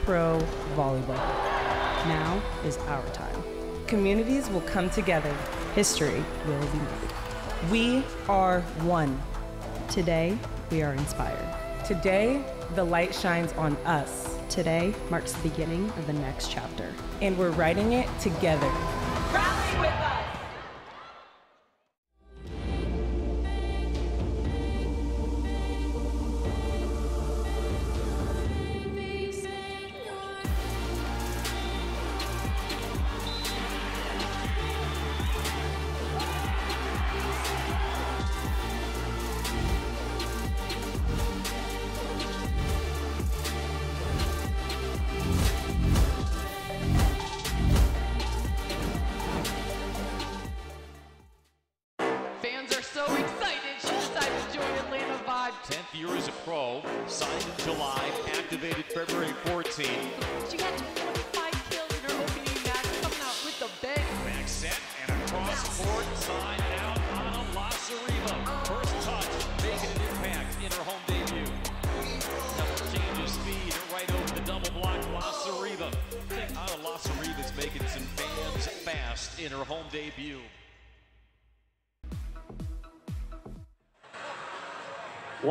pro volleyball. Now is our time. Communities will come together. History will be made. We are one. Today, we are inspired. Today, the light shines on us. Today marks the beginning of the next chapter. And we're writing it together. Rally with us!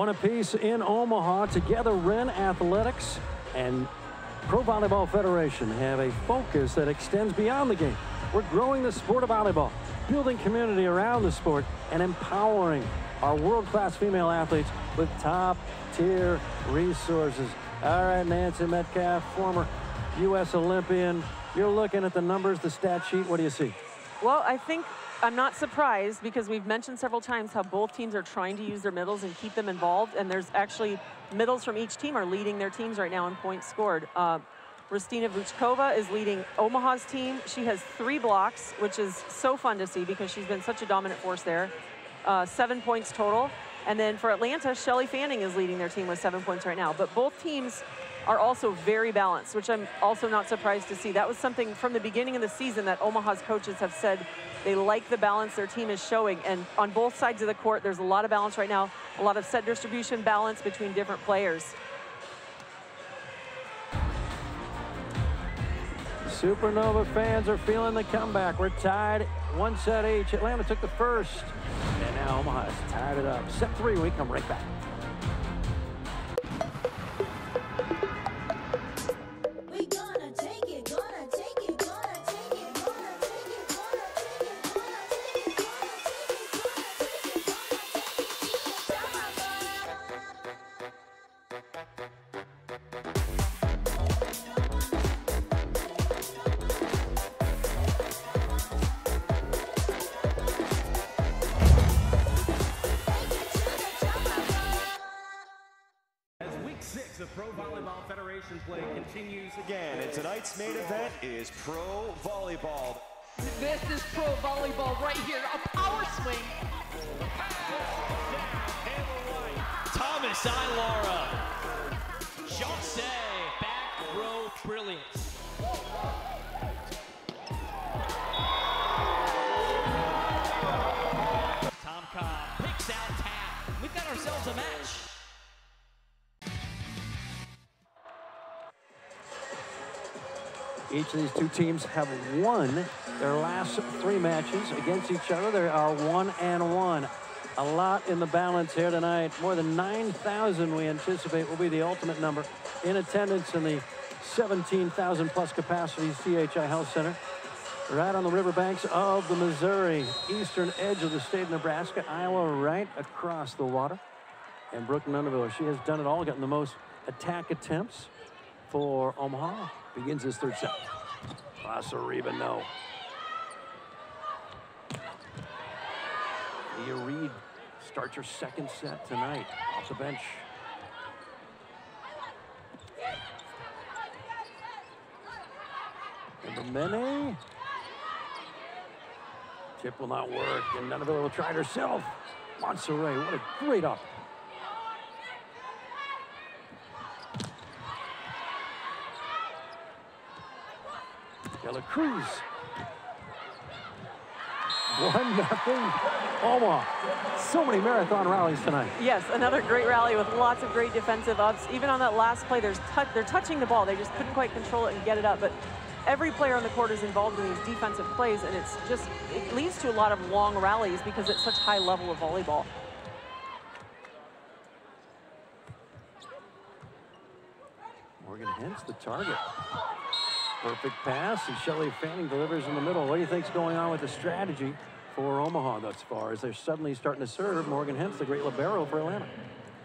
One apiece in Omaha. Together, Wren Athletics and Pro Volleyball Federation have a focus that extends beyond the game. We're growing the sport of volleyball, building community around the sport, and empowering our world-class female athletes with top-tier resources. All right, Nancy Metcalf, former U.S. Olympian. You're looking at the numbers, the stat sheet. What do you see? Well, I think I'm not surprised because we've mentioned several times how both teams are trying to use their middles and keep them involved. And there's actually middles from each team are leading their teams right now in points scored. Uh, Kristina Vuchkova is leading Omaha's team. She has three blocks, which is so fun to see because she's been such a dominant force there. Uh, seven points total. And then for Atlanta, Shelly Fanning is leading their team with seven points right now. But both teams are also very balanced, which I'm also not surprised to see. That was something from the beginning of the season that Omaha's coaches have said they like the balance their team is showing. And on both sides of the court, there's a lot of balance right now, a lot of set distribution balance between different players. Supernova fans are feeling the comeback. We're tied one set each. Atlanta took the first, and now Omaha has tied it up. Set three, we come right back. Continues again, and tonight's main event is Pro Volleyball. This is pro volleyball right here. A power swing. Thomas Ilara. Jose, Each of these two teams have won their last three matches against each other. They are one and one. A lot in the balance here tonight. More than 9,000 we anticipate will be the ultimate number in attendance in the 17,000 plus capacity CHI Health Center. Right on the riverbanks of the Missouri, eastern edge of the state of Nebraska, Iowa, right across the water. And Brooke Nuneviller, she has done it all, gotten the most attack attempts for Omaha. Begins his third set. Lazareva, no. Leah Reed starts her second set tonight off the bench. And Mene. Tip will not work, and Nuneviller will try it herself. Monserrat, what a great up. Dela Cruz. One nothing. Omaha. So many marathon rallies tonight. Yes, another great rally with lots of great defensive ups. Even on that last play, there's they're touching the ball. They just couldn't quite control it and get it up. But every player on the court is involved in these defensive plays, and it's just it leads to a lot of long rallies because it's such high level of volleyball. Morgan Hentz the target. Perfect pass, and Shelley Fanning delivers in the middle. What do you think's going on with the strategy for Omaha thus far? As they're suddenly starting to serve Morgan Hentz, the great libero for Atlanta.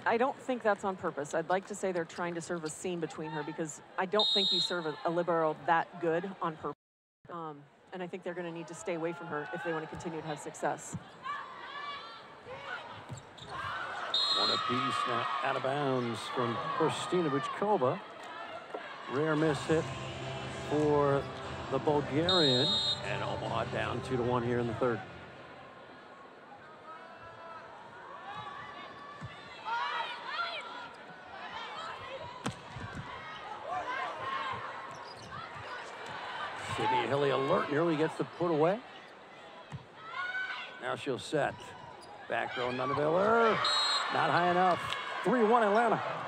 I don't think that's on purpose. I'd like to say they're trying to serve a seam between her because I don't think you serve a, a libero that good on purpose. Um, and I think they're going to need to stay away from her if they want to continue to have success. One apiece now out of bounds from Kristina Vuchkova. Rare miss hit for the Bulgarian. And Omaha down two to one here in the third. Sydney Hilley alert, nearly gets the put away. Now she'll set. Back row, Nuneviller. Not high enough. 3-1 Atlanta.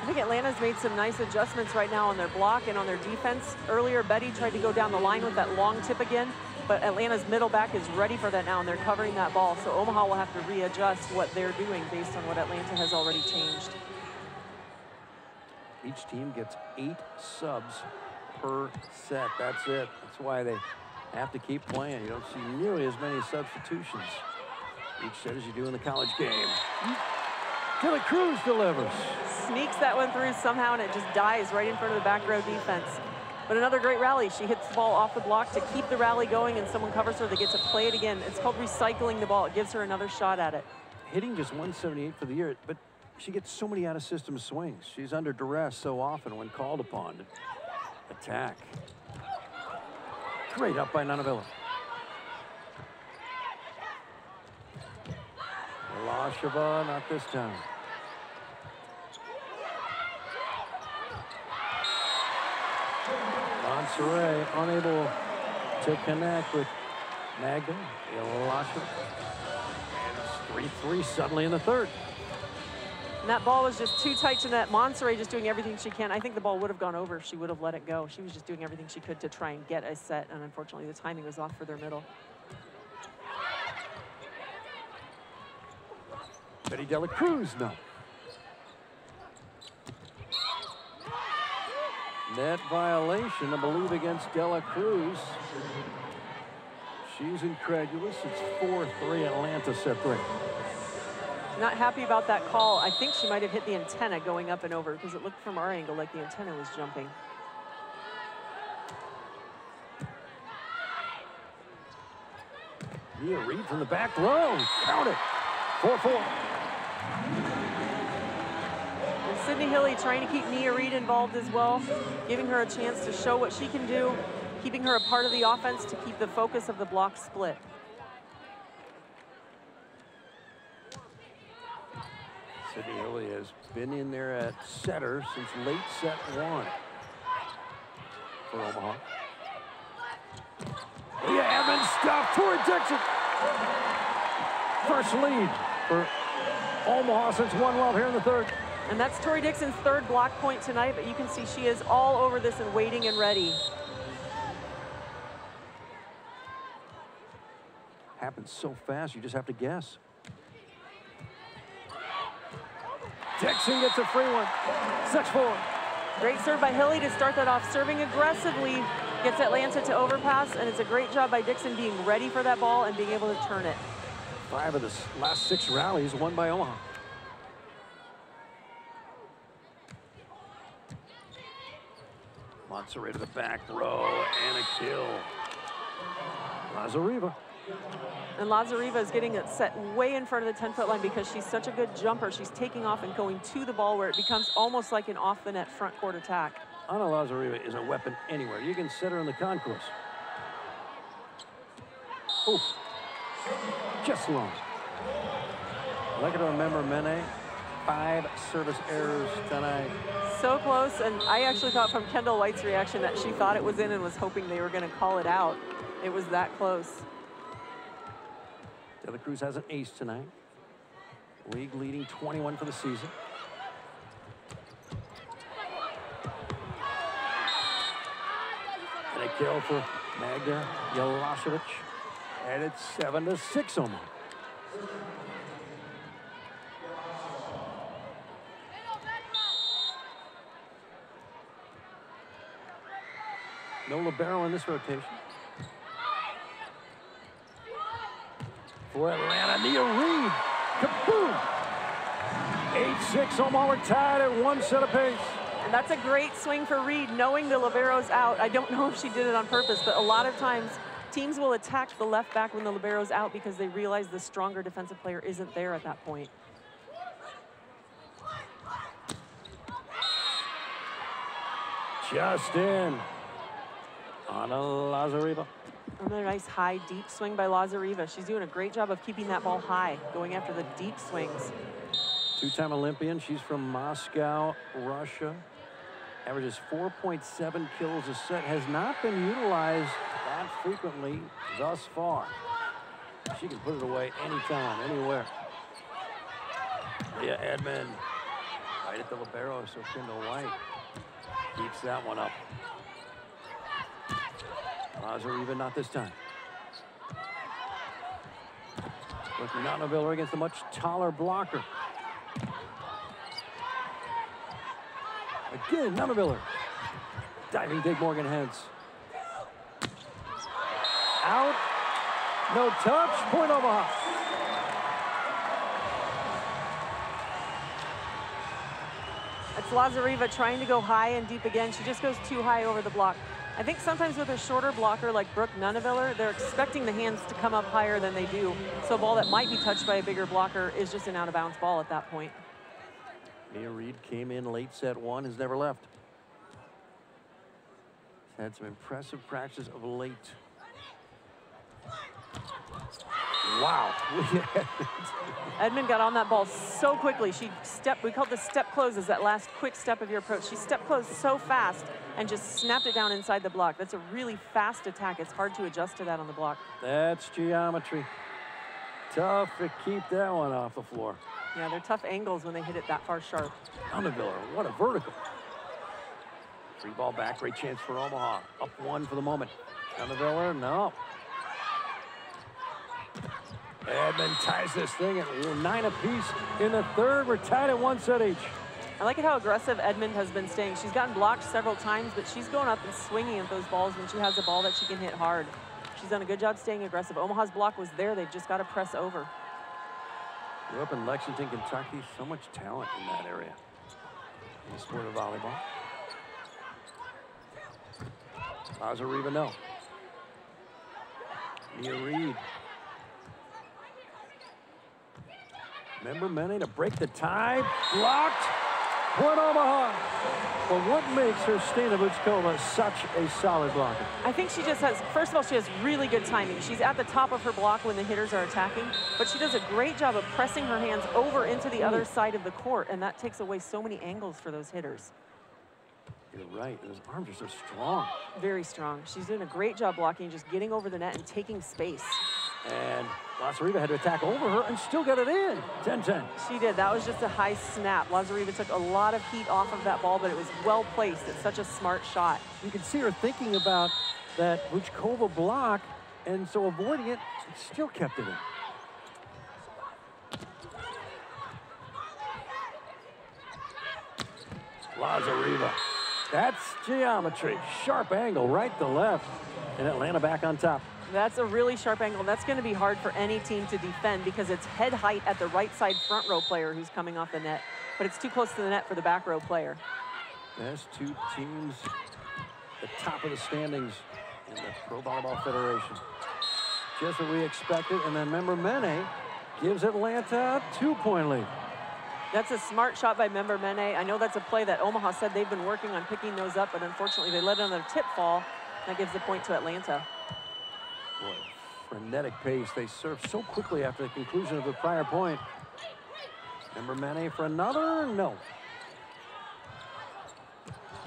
I think Atlanta's made some nice adjustments right now on their block and on their defense. Earlier, Betty tried to go down the line with that long tip again, but Atlanta's middle back is ready for that now, and they're covering that ball. So Omaha will have to readjust what they're doing based on what Atlanta has already changed. Each team gets eight subs per set. That's it. That's why they have to keep playing. You don't see nearly as many substitutions each set as you do in the college game. Dela Cruz delivers. Sneaks that one through somehow, and it just dies right in front of the back row defense. But another great rally. She hits the ball off the block to keep the rally going, and someone covers her. They get to play it again. It's called recycling the ball. It gives her another shot at it. Hitting just 178 for the year, but she gets so many out-of-system swings. She's under duress so often when called upon attack. Great up by Nuneviller. Lashava, not this time. Monserrat unable to connect with Magda. Lashava. And it's 3-3 suddenly in the third. And that ball was just too tight to net. Monserrat just doing everything she can. I think the ball would have gone over if she would have let it go. She was just doing everything she could to try and get a set, and unfortunately the timing was off for their middle. Betty Dela Cruz, no. Net violation, I believe, against Dela Cruz. She's incredulous. It's 4-3 Atlanta set three. Not happy about that call. I think she might have hit the antenna going up and over because it looked from our angle like the antenna was jumping. Nia Reed from the back row. Count it. 4-4. Sydney Hilley trying to keep Nia Reed involved as well, giving her a chance to show what she can do, keeping her a part of the offense to keep the focus of the block split. Sydney Hilley has been in there at setter since late set one for Omaha. Yeah, Evans stopped. Tori Dixon. First lead for Omaha since one love here in the third. And that's Tori Dixon's third block point tonight, but you can see she is all over this and waiting and ready. Happens so fast, you just have to guess. Dixon gets a free one. 6-4. Great serve by Hilley to start that off. Serving aggressively gets Atlanta to overpass, and it's a great job by Dixon being ready for that ball and being able to turn it. Five of the last six rallies won by Omaha. Monserrat to the back row and a kill. Lazareva. And Lazareva is getting it set way in front of the 10-foot line because she's such a good jumper. She's taking off and going to the ball where it becomes almost like an off-the-net front court attack. Anna Lazareva is a weapon anywhere. You can set her in the concourse. Oh, just long. I like to remember Mene. Five service errors tonight. So close, and I actually thought from Kendall White's reaction that she thought it was in and was hoping they were going to call it out. It was that close. Dela Cruz has an ace tonight. League leading 21 for the season. And a kill for Magda Jehlarova. And it's 7 to 6 Omaha. No libero in this rotation. For Atlanta, Nia Reed. Kaboom! 8-6, Omaha, tied at one set of pace. And that's a great swing for Reed, knowing the libero's out. I don't know if she did it on purpose, but a lot of times teams will attack the left back when the libero's out because they realize the stronger defensive player isn't there at that point. Just in. Anna Lazareva. Another nice high, deep swing by Lazareva. She's doing a great job of keeping that ball high, going after the deep swings. Two-time Olympian. She's from Moscow, Russia. Averages 4.7 kills a set. Has not been utilized that frequently thus far. She can put it away anytime, anywhere. Leah Edmond. Right at the libero, so Kendall White keeps that one up. Lazareva not this time. With Nuneviller against a much taller blocker. Again, Nuneviller. Diving dig Morgan Hentz. Out. No touch. Point Omaha. It's Lazareva trying to go high and deep again. She just goes too high over the block. I think sometimes with a shorter blocker like Brooke Nuneviller, they're expecting the hands to come up higher than they do. So a ball that might be touched by a bigger blocker is just an out-of-bounds ball at that point. Nia Reed came in late set one, has never left. Had some impressive practice of late. Wow. Edmond got on that ball so quickly. She stepped, we called it the step closes, that last quick step of your approach. She step closed so fast and just snapped it down inside the block. That's a really fast attack. It's hard to adjust to that on the block. That's geometry. Tough to keep that one off the floor. Yeah, they're tough angles when they hit it that far sharp. Nuneviller, what a vertical. Three ball back, great chance for Omaha. Up one for the moment. Nuneviller, no. Edmond ties this thing at nine apiece in the third. We're tied at one set each. I like it how aggressive Edmond has been staying. She's gotten blocked several times, but she's going up and swinging at those balls when she has a ball that she can hit hard. She's done a good job staying aggressive. Omaha's block was there. They've just got to press over. Grew up in Lexington, Kentucky. So much talent in that area. In the sport of volleyball. Lazareva, no. Mia Reed. Remember Mene to break the tie. Blocked. Point Omaha. But what makes Kristina Vuchkova such a solid blocker? I think she just has, first of all, she has really good timing. She's at the top of her block when the hitters are attacking, but she does a great job of pressing her hands over into the other side of the court, and that takes away so many angles for those hitters. You're right. Those arms are so strong. Very strong. She's doing a great job blocking, just getting over the net and taking space. And Lazareva had to attack over her and still get it in. 10-10. She did. That was just a high snap. Lazareva took a lot of heat off of that ball, but it was well placed. It's such a smart shot. You can see her thinking about that Vuchkova block, and so avoiding it, still kept it in. Lazareva. That's geometry. Sharp angle, right to left. And Atlanta back on top. That's a really sharp angle. That's going to be hard for any team to defend because it's head height at the right side front row player who's coming off the net. But it's too close to the net for the back row player. Best two teams, the top of the standings in the Pro Volleyball Federation. Just what we expected. And then Member-Meneh gives Atlanta a two-point lead. That's a smart shot by Member-Meneh. I know that's a play that Omaha said they've been working on picking those up, but unfortunately they let another tip fall. That gives the point to Atlanta. Boy, frenetic pace. They serve so quickly after the conclusion of the prior point. Member-Meneh for another? No.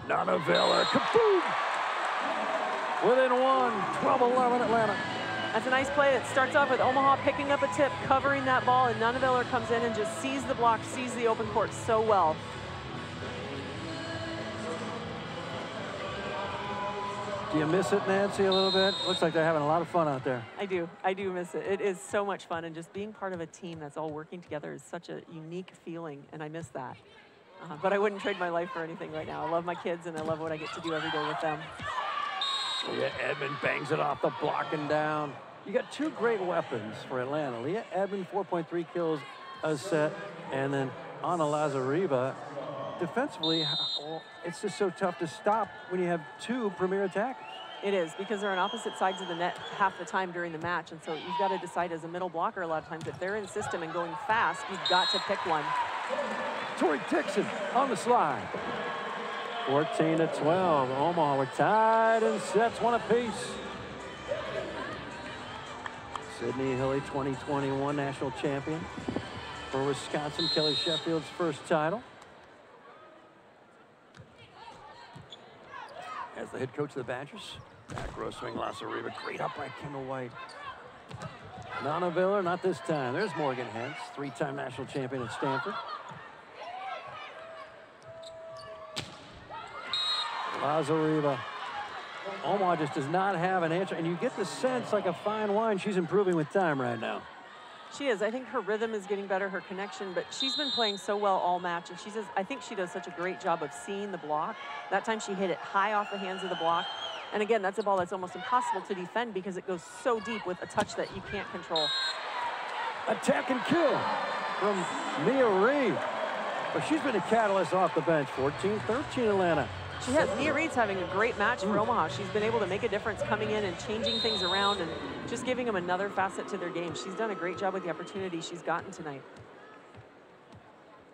Nuneviller, kaboom! Within one, 12-11 Atlanta. That's a nice play. It starts off with Omaha picking up a tip, covering that ball, and Nuneviller comes in and just sees the block, sees the open court so well. Do you miss it, Nancy, a little bit? Looks like they're having a lot of fun out there. I do. I do miss it. It is so much fun, and just being part of a team that's all working together is such a unique feeling, and I miss that. Uh, but I wouldn't trade my life for anything right now. I love my kids, and I love what I get to do every day with them. Leah Edmond bangs it off the block and down. You got two great weapons for Atlanta. Leah Edmond, 4.3 kills a set, and then Anna Lazareva. Defensively, it's just so tough to stop when you have two premier attackers. It is because they're on opposite sides of the net half the time during the match, and so you've got to decide as a middle blocker a lot of times if they're in system and going fast, you've got to pick one. Tori Dixon on the slide. 14 to 12. Omaha we're tied in sets, one apiece. Sydney Hilley, 2021 national champion for Wisconsin. Kelly Sheffield's first title. As the head coach of the Badgers, back row swing, Lazareva, great up by Kendall White. Nuneviller, not this time. There's Morgan Hentz, three-time national champion at Stanford. Lazareva. Omaha just does not have an answer, and you get the sense, like a fine wine, she's improving with time right now. She is. I think her rhythm is getting better, her connection, but she's been playing so well all match, and she says, I think she does such a great job of seeing the block. That time she hit it high off the hands of the block. And again, that's a ball that's almost impossible to defend because it goes so deep with a touch that you can't control. Attack and kill from Mia Reed. But she's been a catalyst off the bench. 14-13 Atlanta. She has. Mia Reed's having a great match for mm. Omaha. She's been able to make a difference coming in and changing things around and just giving them another facet to their game. She's done a great job with the opportunity she's gotten tonight.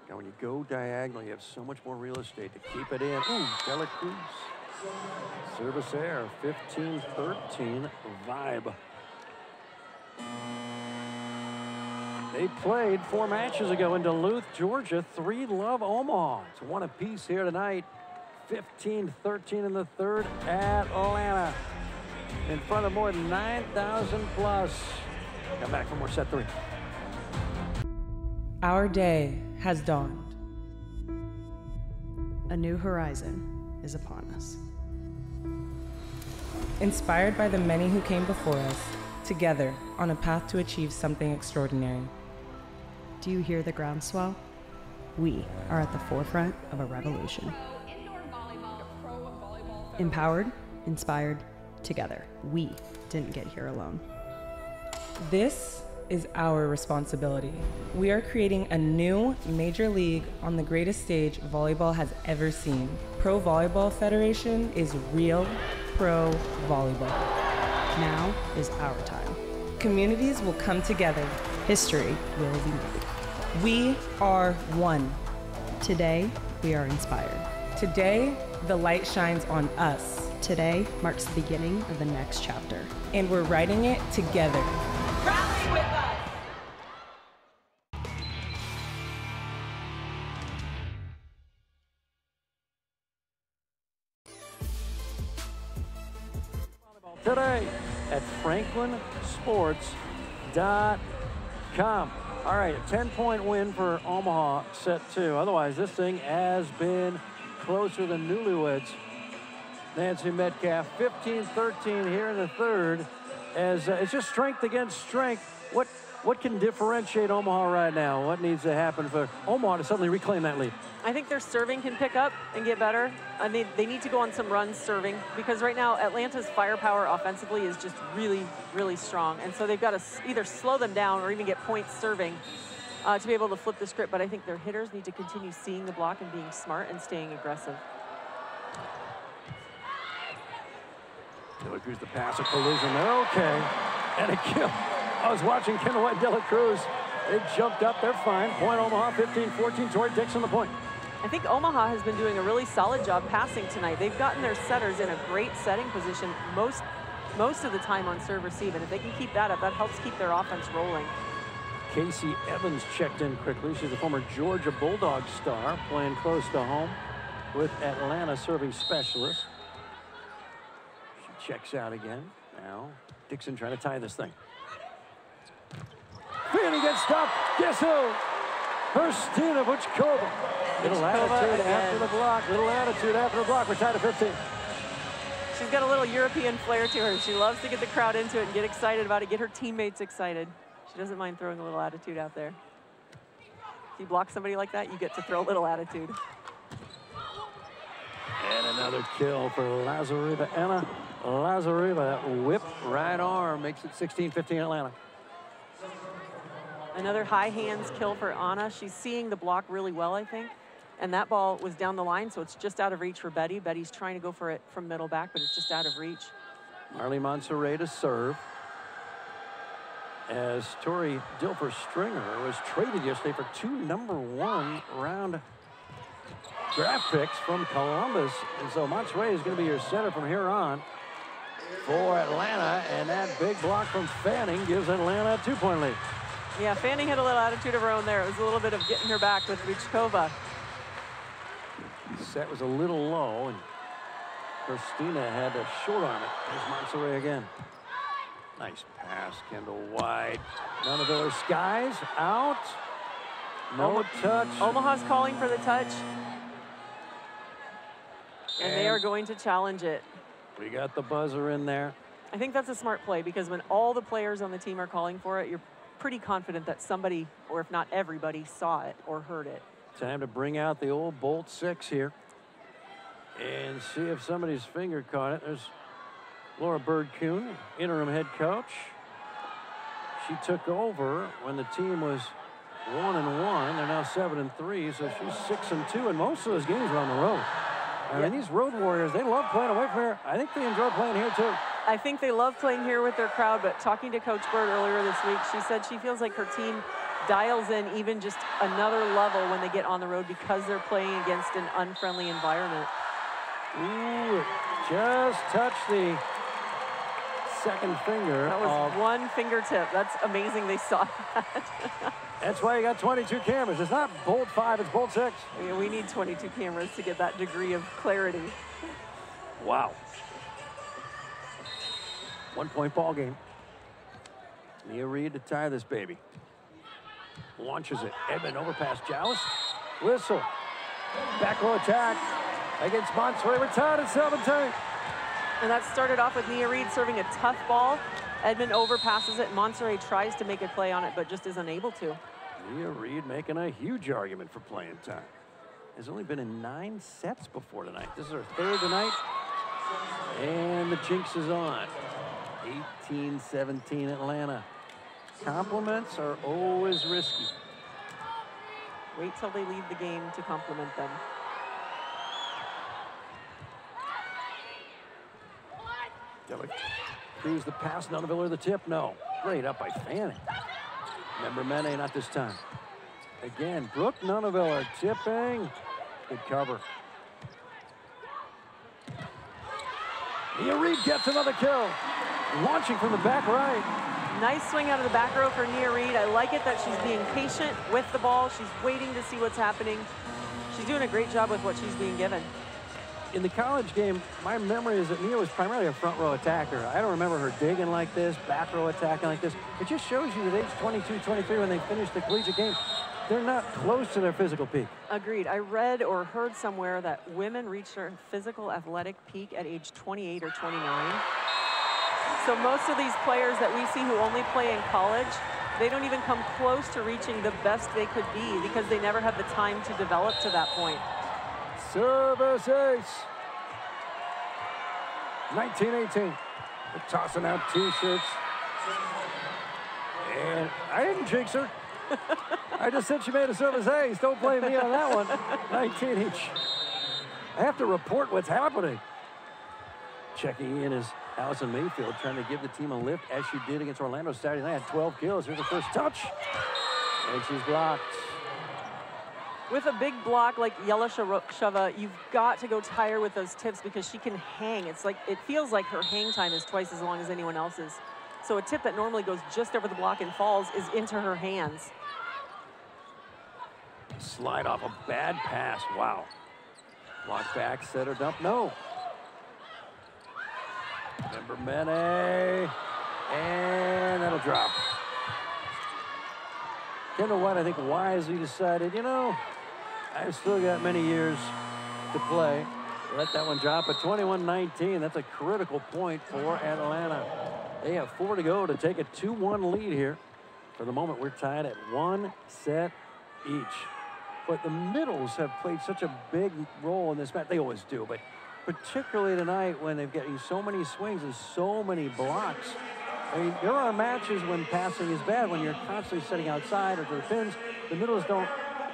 Now, when you go diagonal, you have so much more real estate to keep it in. Ooh, Dela Cruz. Service air, 15-13 vibe. They played four matches ago in Duluth, Georgia. Three love Omaha. It's one apiece here tonight. 15-13 in the third at Atlanta. In front of more than 9,000 plus. Come back for more set three. Our day has dawned. A new horizon is upon us. Inspired by the many who came before us, together on a path to achieve something extraordinary. Do you hear the groundswell? We are at the forefront of a revolution. Empowered, inspired, together. We didn't get here alone. This is our responsibility. We are creating a new major league on the greatest stage volleyball has ever seen. Pro Volleyball Federation is real pro volleyball. Now is our time. Communities will come together. History will be made. We are one. Today, we are inspired. Today, the light shines on us. Today marks the beginning of the next chapter. And we're writing it together. Rally with us. today at franklinsports.com. All right, a 10 point win for Omaha, set two. Otherwise, this thing has been closer than newlyweds. Nancy Metcalf, 15 13 here in the third. As uh, it's just strength against strength. What what can differentiate Omaha right now? What needs to happen for Omaha to suddenly reclaim that lead? I think their serving can pick up and get better. I mean, they need to go on some runs serving because right now Atlanta's firepower offensively is just really, really strong. And so they've got to either slow them down or even get points serving uh, to be able to flip the script. But I think their hitters need to continue seeing the block and being smart and staying aggressive. De La Cruz the pass, a collision there. Okay. And a kill. I was watching Kendall White De La Cruz. They jumped up. They're fine. Point Omaha 15-14 toward Dixon the point. I think Omaha has been doing a really solid job passing tonight. They've gotten their setters in a great setting position most most of the time on serve receive. And if they can keep that up, that helps keep their offense rolling. Casey Evans checked in quickly. She's a former Georgia Bulldog star playing close to home with Atlanta serving specialist. She checks out again. Now Dixon trying to tie this thing. Fanning gets stopped. Guess who? Kristina Vuchkova. Little attitude after the block. Little attitude after the block. We're tied at 15. She's got a little European flair to her. She loves to get the crowd into it and get excited about it, get her teammates excited. She doesn't mind throwing a little attitude out there. If you block somebody like that, you get to throw a little attitude. And another kill for Lazareva. Anna Lazareva. That whip right arm makes it 16-15 Atlanta. Another high hands kill for Anna. She's seeing the block really well, I think. And that ball was down the line, so it's just out of reach for Betty. Betty's trying to go for it from middle back, but it's just out of reach. Marlie Monserrat to serve. As Tori Dilfer Stringer was traded yesterday for two number one round draft picks from Columbus. And so Monserrat is going to be your center from here on for Atlanta. And that big block from Fanning gives Atlanta a two point lead. Yeah, Fanning had a little attitude of her own there. It was a little bit of getting her back with Vuchkova. Set was a little low, and Kristina had to short arm it. There's Monserrat again. Nice pass, Kendall White. None of those skies out. No touch. Omaha's calling for the touch. And they are going to challenge it. We got the buzzer in there. I think that's a smart play because when all the players on the team are calling for it, you're pretty confident that somebody, or if not everybody, saw it or heard it. Time to bring out the old Bolt 6 here and see if somebody's finger caught it. There's Laura Bird Kuhn, interim head coach. She took over when the team was one and one. They're now seven and three, so she's six and two, and most of those games are on the road. I mean, these road warriors, they love playing away from here. I think they enjoy playing here too. I think they love playing here with their crowd, but talking to Coach Bird earlier this week, she said she feels like her team dials in even just another level when they get on the road because they're playing against an unfriendly environment. Ooh, just touched the second finger. That was one fingertip. That's amazing they saw that. That's why you got 22 cameras. It's not Bolt 5, it's Bolt 6. Yeah, we need 22 cameras to get that degree of clarity. Wow. One point ball game. Nia Reed to tie this baby. Launches it. Edmond overpass Joust. Whistle. Back row attack against Monterey. We're at 17. And that started off with Nia Reed serving a tough ball. Edmond overpasses it. Monterey tries to make a play on it, but just is unable to. Nia Reed making a huge argument for playing time. Has only been in nine sets before tonight. This is her third tonight. And the jinx is on. 18-17 Atlanta. Compliments are always risky. Wait till they leave the game to compliment them. De La Cruz the pass, Nuneviller the tip. No. Great up by Fanning. Remember Mene, not this time. Again, Brooke Nuneviller tipping. Good cover. Nia Reed gets another kill. Launching from the back right. Nice swing out of the back row for Nia Reed. I like it that she's being patient with the ball. She's waiting to see what's happening. She's doing a great job with what she's being given. In the college game, my memory is that Nia was primarily a front row attacker. I don't remember her digging like this, back row attacking like this. It just shows you at age 22, 23, when they finish the collegiate game, they're not close to their physical peak. Agreed. I read or heard somewhere that women reach their physical athletic peak at age 28 or 29. So most of these players that we see who only play in college, they don't even come close to reaching the best they could be because they never have the time to develop to that point. Service ace. 1918. They're tossing out t-shirts. And I didn't jinx her. I just said she made a service ace. Don't blame me on that one. 19 each. I have to report what's happening. Checking in is Allison Mayfield trying to give the team a lift as she did against Orlando Saturday night. Had 12 kills. Here's the first touch. And she's blocked. With a big block like Yelisheva, you've got to go tire with those tips because she can hang. It's like it feels like her hang time is twice as long as anyone else's. So a tip that normally goes just over the block and falls is into her hands. Slide off a bad pass. Wow. Block back, set dump. No. Remember Mene. And that'll drop. Kendall White, I think, wisely decided, you know, I've still got many years to play. Let that one drop at 21-19. That's a critical point for Atlanta. They have four to go to take a 2-1 lead here. For the moment, we're tied at one set each. But the middles have played such a big role in this match. They always do, but particularly tonight when they've getting so many swings and so many blocks. I mean, there are matches when passing is bad, when you're constantly setting outside or to the pins. The middles don't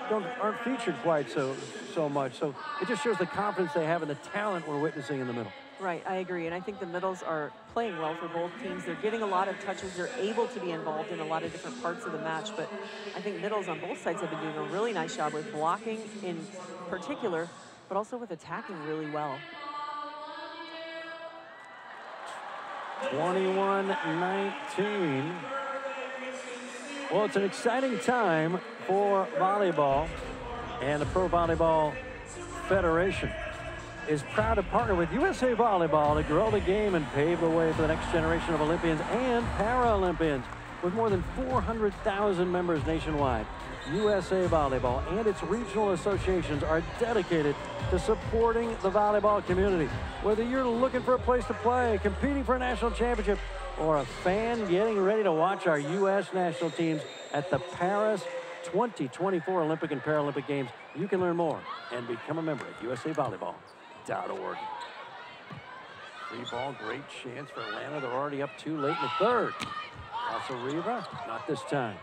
don't aren't featured quite so so much. So it just shows the confidence they have and the talent we're witnessing in the middle. Right, I agree. And I think the middles are playing well for both teams. They're getting a lot of touches. They're able to be involved in a lot of different parts of the match. But I think middles on both sides have been doing a really nice job with blocking in particular, but also with attacking really well. 21-19. Well, it's an exciting time for volleyball, and the Pro Volleyball Federation is proud to partner with USA Volleyball to grow the game and pave the way for the next generation of Olympians and Paralympians. With more than 400,000 members nationwide, USA Volleyball and its regional associations are dedicated to supporting the volleyball community. Whether you're looking for a place to play, competing for a national championship, or a fan getting ready to watch our U.S. national teams at the Paris 2024 Olympic and Paralympic Games, you can learn more and become a member at usavolleyball.org. Free ball, great chance for Atlanta. They're already up two late in the third. Lazareva, not this time.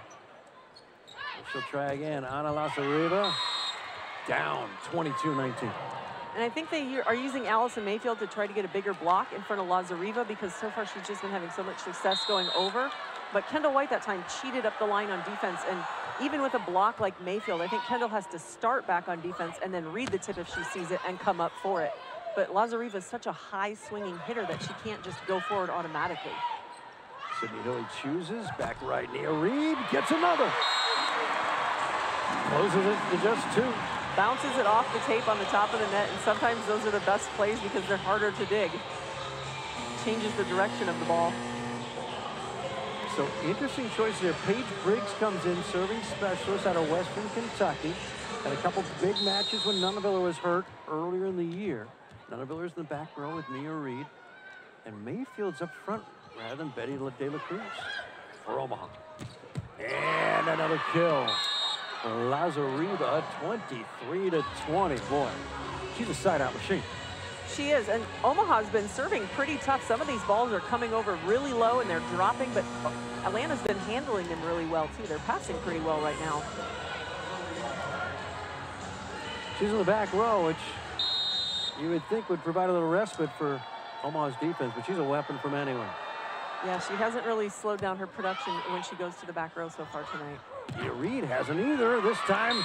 She'll try again. Anna Lazareva, down 22-19. And I think they are using Allison Mayfield to try to get a bigger block in front of Lazareva because so far she's just been having so much success going over. But Kendall White that time cheated up the line on defense. And even with a block like Mayfield, I think Kendall has to start back on defense and then read the tip if she sees it and come up for it. But Lazareva is such a high swinging hitter that she can't just go forward automatically. Sydney Hilley chooses, back right Nia Reed, gets another. Closes it to just two. Bounces it off the tape on the top of the net, and sometimes those are the best plays because they're harder to dig. Changes the direction of the ball. So interesting choices there. Paige Briggs comes in, serving specialist out of Western Kentucky. Had a couple big matches when Nuneviller was hurt earlier in the year. Nuneviller's in the back row with Nia Reed. And Mayfield's up front rather than Betty De La Cruz for Omaha. And another kill. Lazareva, 23 to 20. Boy, she's a side-out machine. She is, and Omaha's been serving pretty tough. Some of these balls are coming over really low and they're dropping, but Atlanta's been handling them really well too. They're passing pretty well right now. She's in the back row, which you would think would provide a little respite for Omaha's defense, but she's a weapon from anywhere. Yeah, she hasn't really slowed down her production when she goes to the back row so far tonight. Yeah, Reed hasn't either. This time,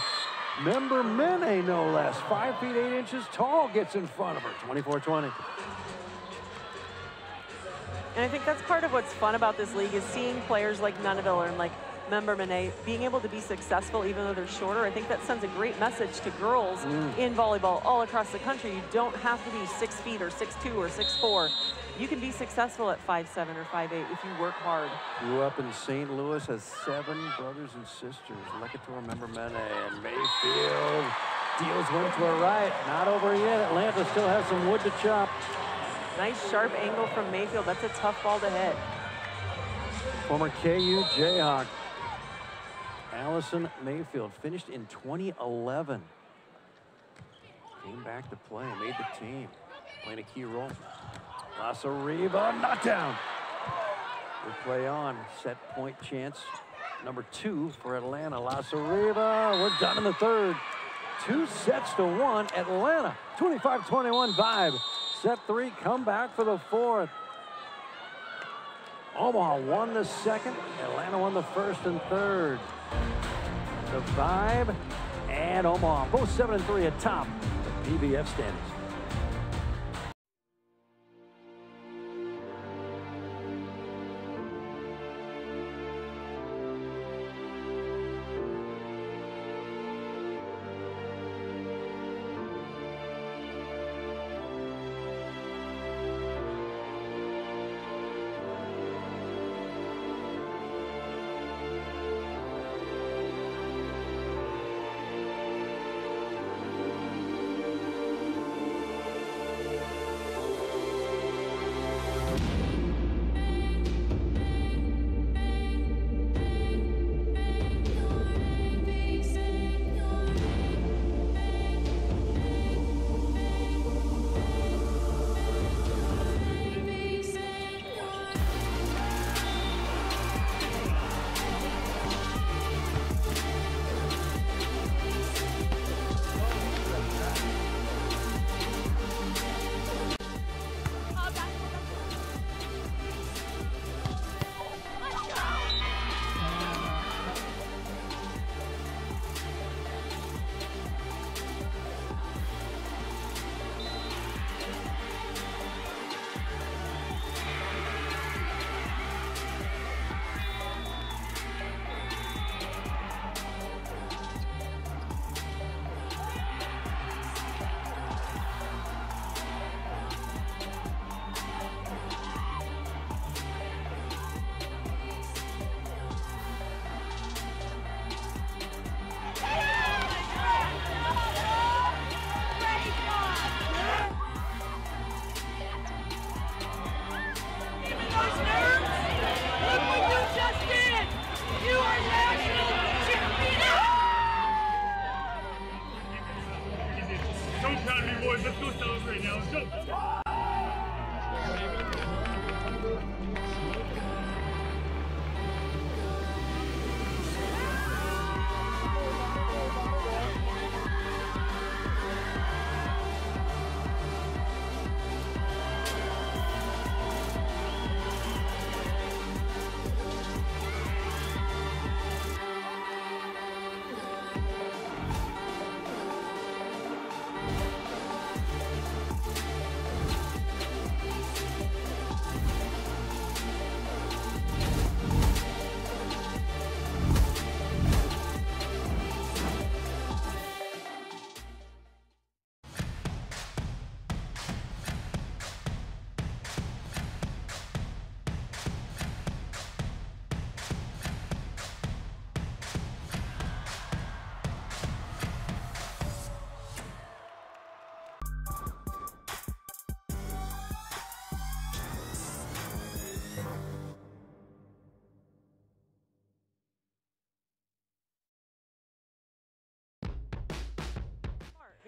Member-Meneh, no less. Five feet, eight inches tall, gets in front of her. 24-20. And I think that's part of what's fun about this league is seeing players like Nuneviller and like Member-Meneh being able to be successful even though they're shorter. I think that sends a great message to girls Mm. in volleyball all across the country. You don't have to be six feet or six two or six four. You can be successful at five seven or five eight if you work hard. Grew up in St. Louis, has seven brothers and sisters. Leketor Member-Meneh and Mayfield deals one to her right. Not over yet. Atlanta still has some wood to chop. Nice sharp angle from Mayfield. That's a tough ball to hit. Former KU Jayhawk. Allison Mayfield finished in 2011. Came back to play, made the team, playing a key role. Lazareva, knockdown. We play on, set point chance number two for Atlanta. Lazareva, we're done in the third. Two sets to one, Atlanta, 25-21 vibe. Set three, come back for the fourth. Omaha won the second. Atlanta won the first and third. The vibe and Omaha, both seven and three atop the PVF standings.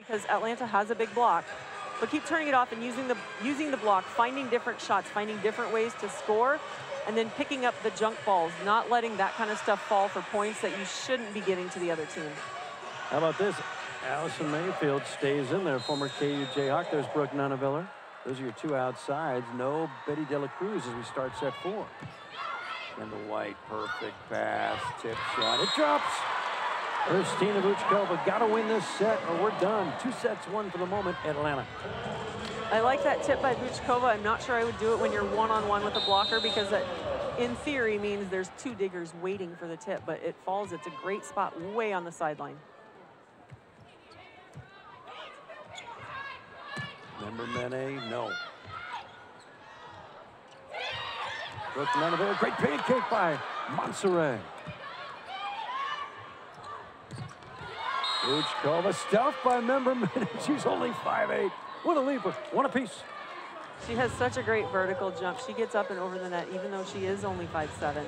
Because Atlanta has a big block. But keep turning it off and using the using the block, finding different shots, finding different ways to score, and then picking up the junk balls, not letting that kind of stuff fall for points that you shouldn't be getting to the other team. How about this? Allison Mayfield stays in there, former KU Jayhawk. There's Brooke Nuneviller. Those are your two outsides. No Betty De La Cruz as we start set four. And the White, perfect pass, tip shot. It drops. Kristina Vuchkova got to win this set or we're done. Two sets, one for the moment, Atlanta. I like that tip by Vuchkova. I'm not sure I would do it when you're one-on-one -on -one with a blocker because that, in theory, means there's two diggers waiting for the tip, but it falls. It's a great spot way on the sideline. Remember Mene? No. Brooke Nuneviller, great pancake by Monserrat. Vuchkova stuffed by member Mene. She's only 5'8". What a leaper. One apiece. She has such a great vertical jump. She gets up and over the net even though she is only 5'7".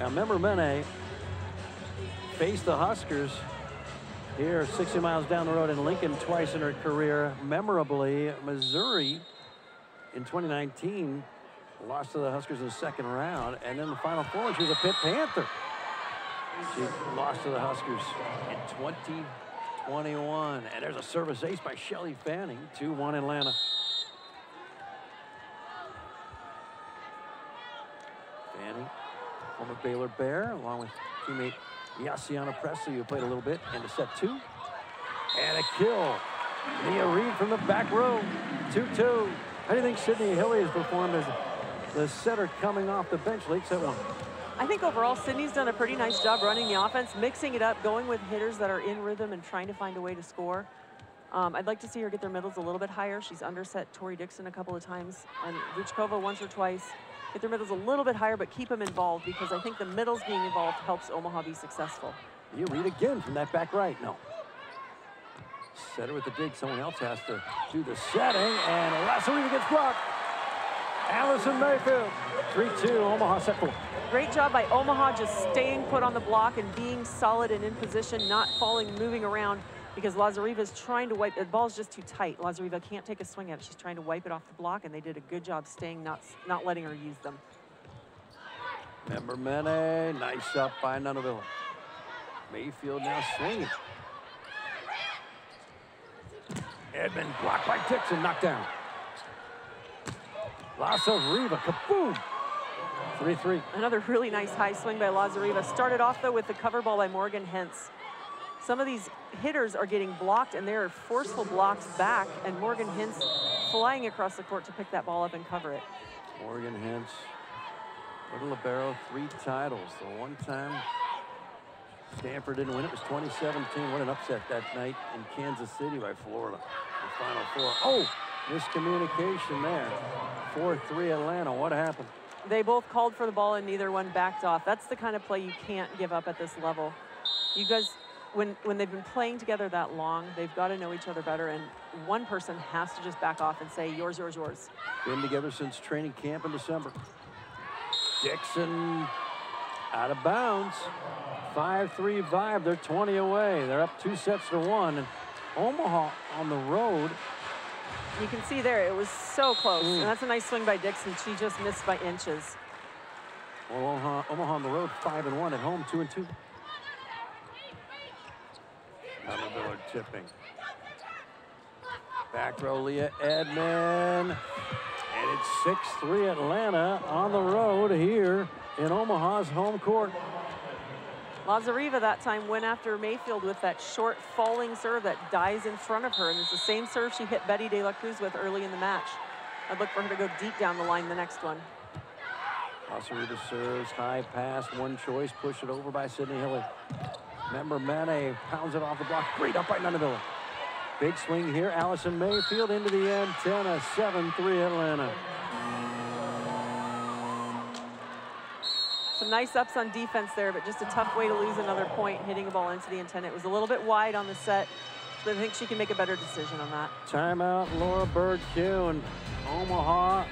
Now, Member-Meneh faced the Huskers here 60 miles down the road in Lincoln twice in her career. Memorably, Missouri in 2019 lost to the Huskers in the second round. And then the final four, she was a Pitt Panther. She lost to the Huskers in 2021. And there's a service ace by Shelly Fanning, 2-1 Atlanta. Fanning, former Baylor Bear, along with teammate Yossiana Pressley, who played a little bit into set two. And a kill. Nia Reed from the back row. 2-2. How do you think Sydney Hilley has performed as the setter coming off the bench late set one? I think overall, Sydney's done a pretty nice job running the offense, mixing it up, going with hitters that are in rhythm and trying to find a way to score. Um, I'd like to see her get their middles a little bit higher. She's underset Tori Dixon a couple of times and Vuchkova once or twice. Get their middles a little bit higher, but keep them involved because I think the middles being involved helps Omaha be successful. You read again from that back right. No. Setter with the dig. Someone else has to do the setting, and Lazareva gets blocked. Allison Mayfield, 3-2, Omaha set four. Great job by Omaha just staying put on the block and being solid and in position, not falling, moving around because Lazareva is trying to wipe, the ball's just too tight. Lazareva can't take a swing at it. She's trying to wipe it off the block, and they did a good job staying, not, not letting her use them. Member-Meneh, nice shot by Nuneviller. Mayfield now swinging. Edmond blocked by Dixon, knocked down. Lazareva, kaboom! 3-3. Another really nice high swing by Lazareva. Started off, though, with the cover ball by Morgan Hentz. Some of these hitters are getting blocked, and there are forceful blocks back, and Morgan Hentz flying across the court to pick that ball up and cover it. Morgan Hentz, Little Libero, three titles. The one time Stanford didn't win it was 2017. What an upset that night in Kansas City by Florida. The Final Four. Oh, miscommunication there. 4-3 Atlanta. What happened? They both called for the ball and neither one backed off. That's the kind of play you can't give up at this level. You guys, when, when they've been playing together that long, they've got to know each other better, and one person has to just back off and say, yours, yours, yours. Been together since training camp in December. Dixon out of bounds. 5-3 vibe. They're 20 away. They're up two sets to one. And Omaha on the road. You can see there, it was so close. Mm. And that's a nice swing by Dixon. She just missed by inches. Omaha, Omaha on the road, 5 and one. At home, 2 and 2. Another Miller tipping. Back row, Leah Edmond. And it's 6-3 Atlanta on the road here in Omaha's home court. Lazareva that time went after Mayfield with that short falling serve that dies in front of her. And it's the same serve she hit Betty De La Cruz with early in the match. I'd look for her to go deep down the line the next one. Lazareva serves, high pass, one choice, push it over by Sydney Hilley. Member Mene pounds it off the block. Great up by Nuneviller. Big swing here. Allison Mayfield into the antenna. 7-3 Atlanta. Some nice ups on defense there, but just a tough way to lose another point hitting a ball into the antenna. It was a little bit wide on the set, but I think she can make a better decision on that. Timeout, Laura Bird-Kuhn. Omaha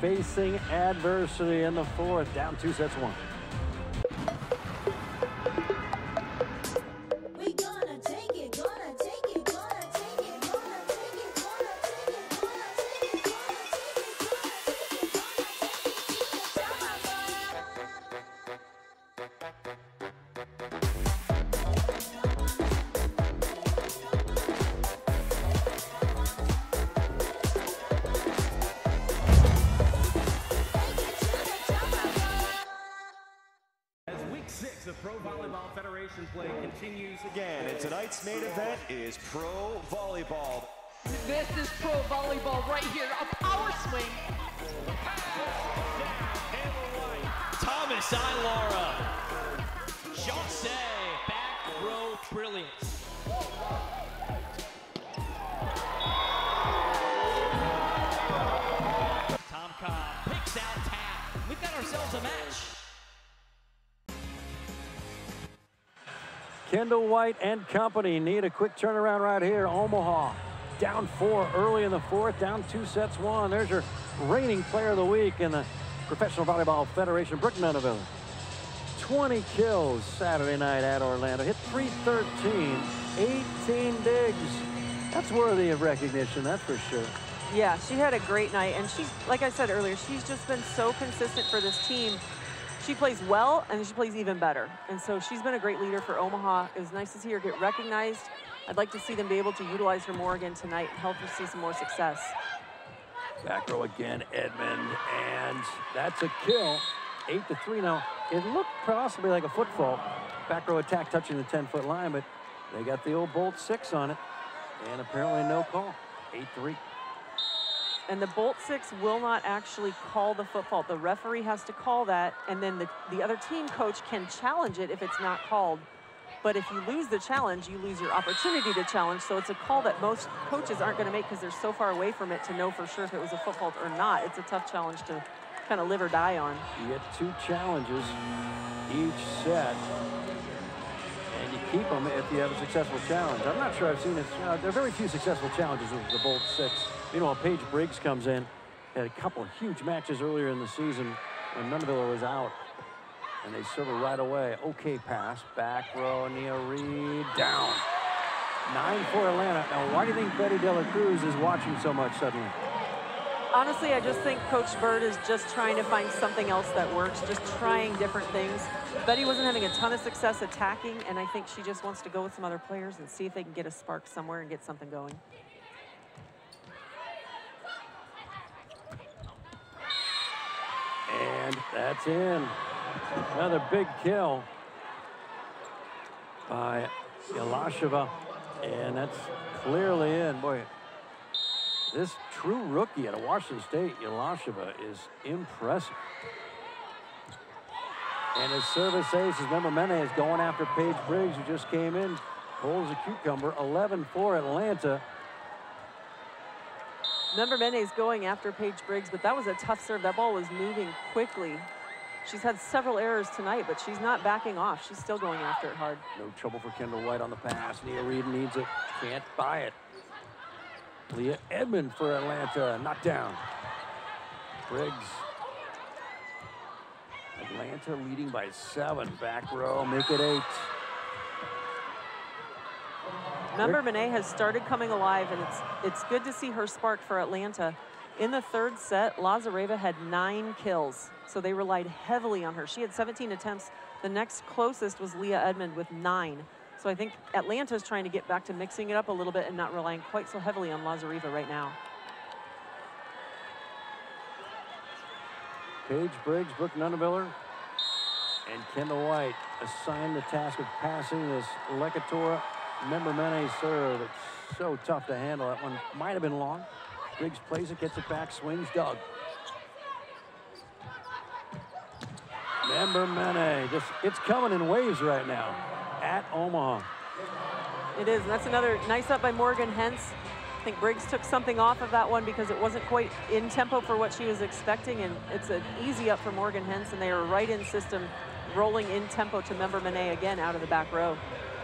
facing adversity in the fourth. Down two sets one. Kendall White and company need a quick turnaround right here. Omaha down four early in the fourth, down two sets one. There's your reigning player of the week in the Professional Volleyball Federation, Brooke Nuneviller. 20 kills Saturday night at Orlando. Hit 313, 18 digs. That's worthy of recognition, that's for sure. Yeah, she had a great night, and she's, like I said earlier, she's just been so consistent for this team. She plays well, and she plays even better. And so she's been a great leader for Omaha. It was nice to see her get recognized. I'd like to see them be able to utilize her more again tonight and help her see some more success. Back row again, Edmond, and that's a kill. Eight to three now. It looked possibly like a foot fault. Back row attack touching the 10 foot line, but they got the old bolt six on it, and apparently no call. Eight three. And the Bolt Six will not actually call the foot fault. The referee has to call that, and then the, the other team coach can challenge it if it's not called. But if you lose the challenge, you lose your opportunity to challenge. So it's a call that most coaches aren't going to make because they're so far away from it to know for sure if it was a foot fault or not. It's a tough challenge to kind of live or die on. You get two challenges each set, and you keep them if you have a successful challenge. I'm not sure I've seen it. Uh, there are very few successful challenges with the Bolt Six. Know, Paige Briggs comes in, had a couple huge matches earlier in the season when Nuneviller was out, and they serve her right away. Okay pass, back row, Nia Reed, down. Nine for Atlanta. Now, why do you think Betty De La Cruz is watching so much suddenly? Honestly, I just think Coach Bird is just trying to find something else that works, just trying different things. Betty wasn't having a ton of success attacking, and I think she just wants to go with some other players and see if they can get a spark somewhere and get something going. And that's in. Another big kill by Yalasheva. And that's clearly in. Boy, this true rookie at Washington State, Yalasheva, is impressive. And his service ace is Mene is going after Paige Briggs, who just came in. Holds a cucumber, 11 for Atlanta. Member-Meneh is going after Paige Briggs, but that was a tough serve. That ball was moving quickly. She's had several errors tonight, but she's not backing off. She's still going after it hard. No trouble for Kendall White on the pass. Nia Reed needs it. Can't buy it. Leah Edmond for Atlanta. Not down. Briggs. Atlanta leading by seven. Back row. Make it eight. Member Mene has started coming alive, and it's it's good to see her spark for Atlanta. In the third set, Lazareva had nine kills, so they relied heavily on her. She had 17 attempts. The next closest was Leah Edmond with nine. So I think Atlanta is trying to get back to mixing it up a little bit and not relying quite so heavily on Lazareva right now. Paige Briggs, Brooke Nuneviller, and Kendall White assigned the task of passing this Leketor Member-Meneh serve. It's so tough to handle. That one might have been long. Briggs plays it, gets it back, swings, Doug. Member-Meneh, just it's coming in waves right now at Omaha. It is, and that's another nice up by Morgan Hentz. I think Briggs took something off of that one because it wasn't quite in tempo for what she was expecting, and it's an easy up for Morgan Hentz, and they are right in system, rolling in tempo to Member-Meneh again out of the back row.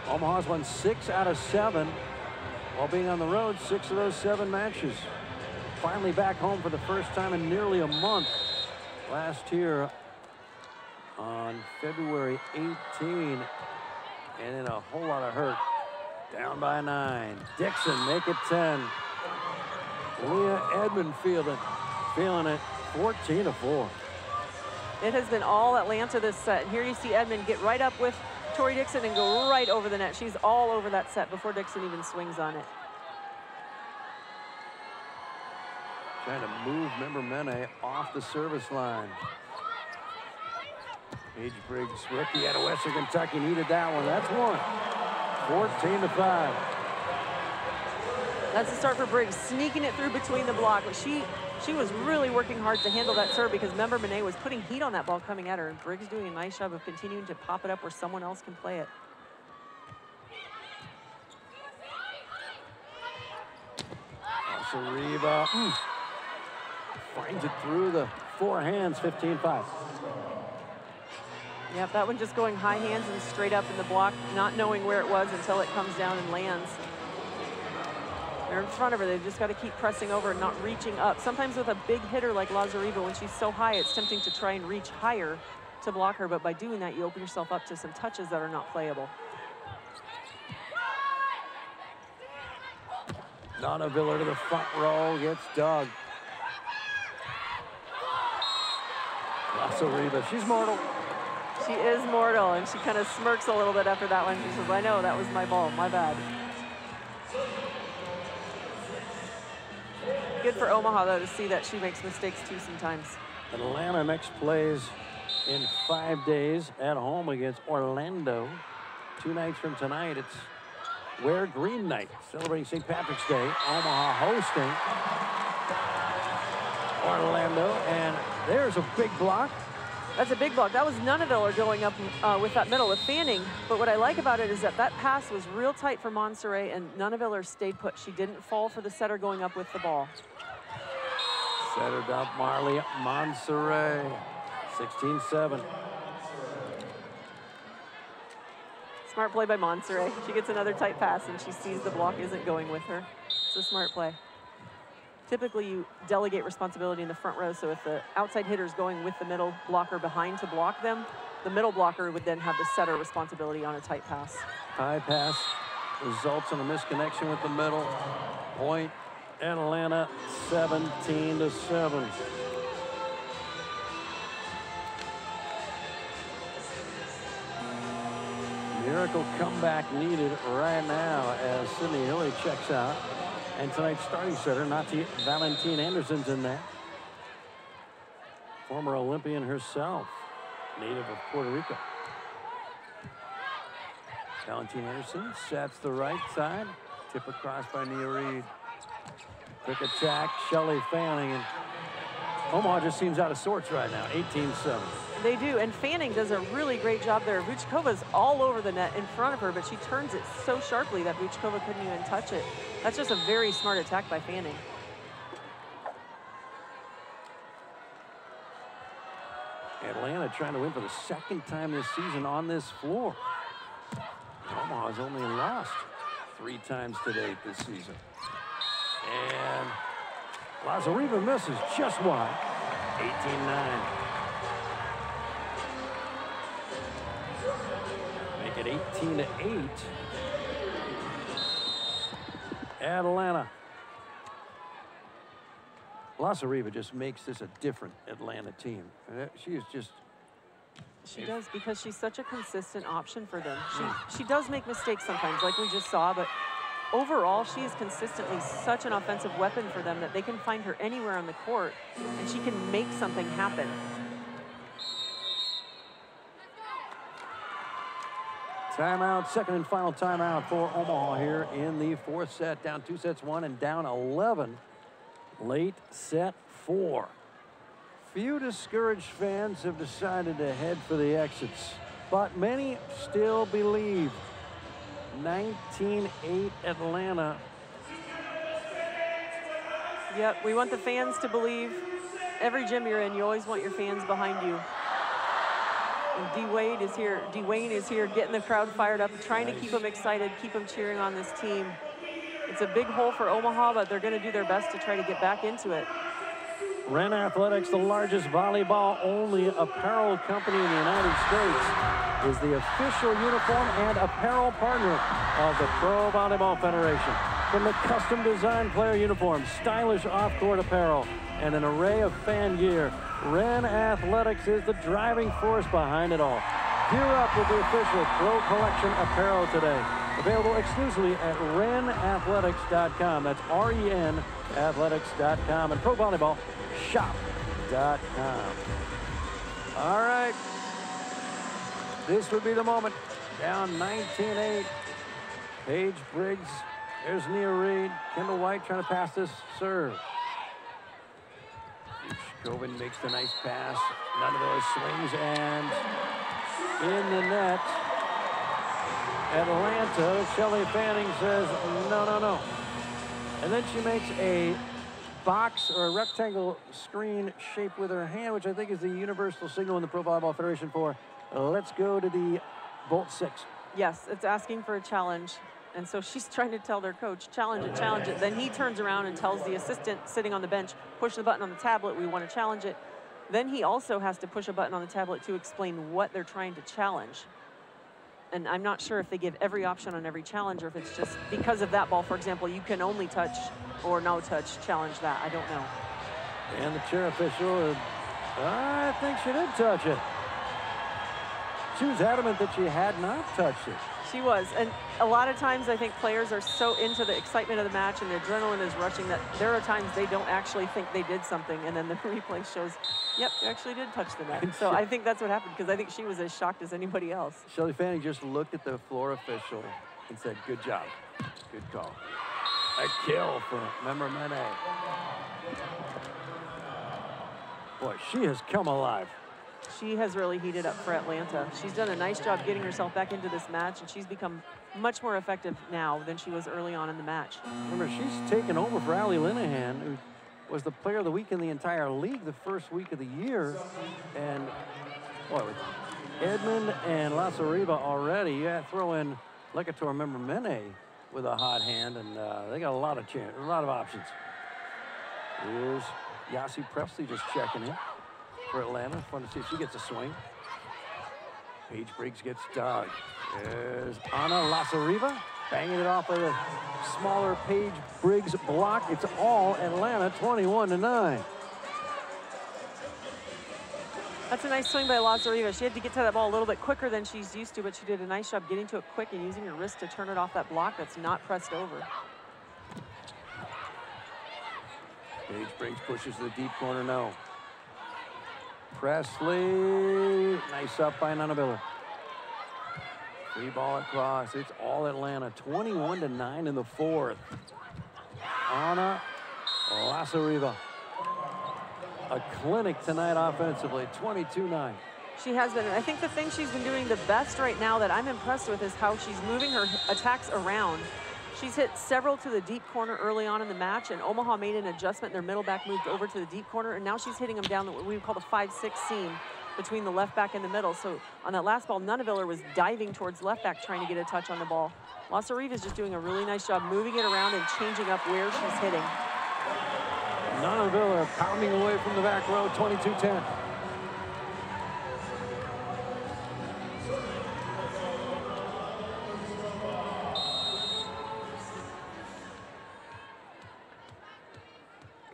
Omaha's won six out of seven while being on the road, six of those seven matches. Finally back home for the first time in nearly a month. Last year on February 18, and in a whole lot of hurt. Down by nine. Dixon make it 10. Leah Edmond feeling, feeling it 14 to 4. It has been all Atlanta this set. Here you see Edmond get right up with Tori Dixon and go right over the net. She's all over that set before Dixon even swings on it. Trying to move Member-Meneh off the service line. Paige Briggs, rookie out of Western Kentucky, needed that one. That's one. 14 to 5. That's the start for Briggs, sneaking it through between the block. She she was really working hard to handle that serve because member Monet was putting heat on that ball coming at her. And Briggs doing a nice job of continuing to pop it up where someone else can play it. Sariba mm, finds it through the four hands, 15-5. Yep, that one just going high hands and straight up in the block, not knowing where it was until it comes down and lands. They're in front of her. They've just got to keep pressing over and not reaching up. Sometimes with a big hitter like Lazareva, when she's so high, it's tempting to try and reach higher to block her. But by doing that, you open yourself up to some touches that are not playable. Donna Viller to the front row, gets dug. Lazareva, she's mortal. She is mortal, and she kind of smirks a little bit after that one. She says, I know, that was my ball, my bad. Good for Omaha, though, to see that she makes mistakes too sometimes. Atlanta next plays in five days at home against Orlando. Two nights from tonight, it's Wear Green Night, celebrating St. Patrick's Day. Omaha hosting Orlando, and there's a big block. That's a big block. That was Nuneviller going up uh, with that middle with Fanning. But what I like about it is that that pass was real tight for Monserrat, and Nuneviller stayed put. She didn't fall for the setter going up with the ball. Settled up Marlie Monserrat, 16-7. Smart play by Monserrat. She gets another tight pass, and she sees the block isn't going with her. It's a smart play. Typically, you delegate responsibility in the front row, so if the outside hitter is going with the middle blocker behind to block them, the middle blocker would then have the setter responsibility on a tight pass. High pass results in a misconnection with the middle. Point Atlanta 17 to 7. Miracle comeback needed right now as Sydney Hilley checks out. And tonight's starting setter, Nati Valentine Anderson's in there. Former Olympian herself, native of Puerto Rico. Valentine Anderson sets the right side. Tip across by Nia Reed. Quick attack, Shelly Fanning. And Omaha just seems out of sorts right now, 18-7. They do, and Fanning does a really great job there. Vuchkova's all over the net in front of her, but she turns it so sharply that Vuchkova couldn't even touch it. That's just a very smart attack by Fanning. Atlanta trying to win for the second time this season on this floor. Omaha's only lost three times to date this season. And Lazareva misses just wide. 18-9. Make it 18 to 8. Atlanta. Lazareva just makes this a different Atlanta team. Uh, She is just She does because she's such a consistent option for them. She she does make mistakes sometimes, like we just saw, but overall she is consistently such an offensive weapon for them that they can find her anywhere on the court and she can make something happen. Timeout, second and final timeout for Omaha here in the fourth set. Down two sets, one and down 11. Late set four. Few discouraged fans have decided to head for the exits, but many still believe 19-8 Atlanta. Yep, we want the fans to believe. Every gym you're in, you always want your fans behind you. And D Wade is here. D Wayne is here, getting the crowd fired up, trying to keep them excited, keep them cheering on this team. It's a big hole for Omaha, but they're going to do their best to try to get back into it. Wren Athletics, the largest volleyball-only apparel company in the United States, is the official uniform and apparel partner of the Pro Volleyball Federation. From the custom-designed player uniforms, stylish off-court apparel, and an array of fan gear, Wren Athletics is the driving force behind it all. Gear up with the official Pro Collection apparel today. Available exclusively at wrenathletics.com. That's R-E-N athletics.com and Pro Volleyball shop.com. All right. this would be the moment. Down 19-8. Paige Briggs. There's Nia Reed. Kendall White trying to pass this serve. Coven makes the nice pass. None of those swings and in the net. Atlanta, Shelley Fanning says, no, no, no. And then she makes a box or a rectangle screen shape with her hand, which I think is the universal signal in the Pro Volleyball Federation for let's go to the bolt six. Yes, it's asking for a challenge. And so she's trying to tell their coach, challenge it, challenge it. Then he turns around and tells the assistant sitting on the bench, push the button on the tablet, we want to challenge it. Then he also has to push a button on the tablet to explain what they're trying to challenge. And I'm not sure if they give every option on every challenge or if it's just because of that ball, for example, you can only touch or no touch challenge that. I don't know. And the chair official, uh, I think she did touch it. She was adamant that she had not touched it. She was. And a lot of times I think players are so into the excitement of the match and the adrenaline is rushing that there are times they don't actually think they did something. And then the replay shows, yep, they actually did touch the net. So I think that's what happened because I think she was as shocked as anybody else. Shelley Fanning just looked at the floor official and said, good job. Good call. A kill for Member-Meneh. Boy, she has come alive she has really heated up for Atlanta. She's done a nice job getting herself back into this match, and she's become much more effective now than she was early on in the match. Remember, she's taken over for Allie Linehan, who was the player of the week in the entire league the first week of the year. And, boy, with Edmond and Lazareva already, yeah, throw in Leketor Member-Meneh with a hot hand, and uh, they got a lot of chance, a lot of options. Here's Yasi Pressley just checking in for Atlanta. Fun to see if she gets a swing. Paige Briggs gets dug. There's Anna Lazareva banging it off of the smaller Paige Briggs block. It's all Atlanta, 21 to 9. That's a nice swing by Lazareva. She had to get to that ball a little bit quicker than she's used to, but she did a nice job getting to it quick and using her wrist to turn it off that block that's not pressed over. Paige Briggs pushes to the deep corner, no. Pressley, nice up by Nuneviller. Free ball across. It's all Atlanta. 21 to 9 in the fourth. Anna Lazareva. A clinic tonight offensively. 22-9. She has been. I think the thing she's been doing the best right now that I'm impressed with is how she's moving her attacks around. She's hit several to the deep corner early on in the match, and Omaha made an adjustment. Their middle back moved over to the deep corner, and now she's hitting them down what we would call the 5-6 seam between the left back and the middle. So on that last ball, Nuneviller was diving towards left back trying to get a touch on the ball. Lazareva is just doing a really nice job moving it around and changing up where she's hitting. Nuneviller pounding away from the back row, 22-10.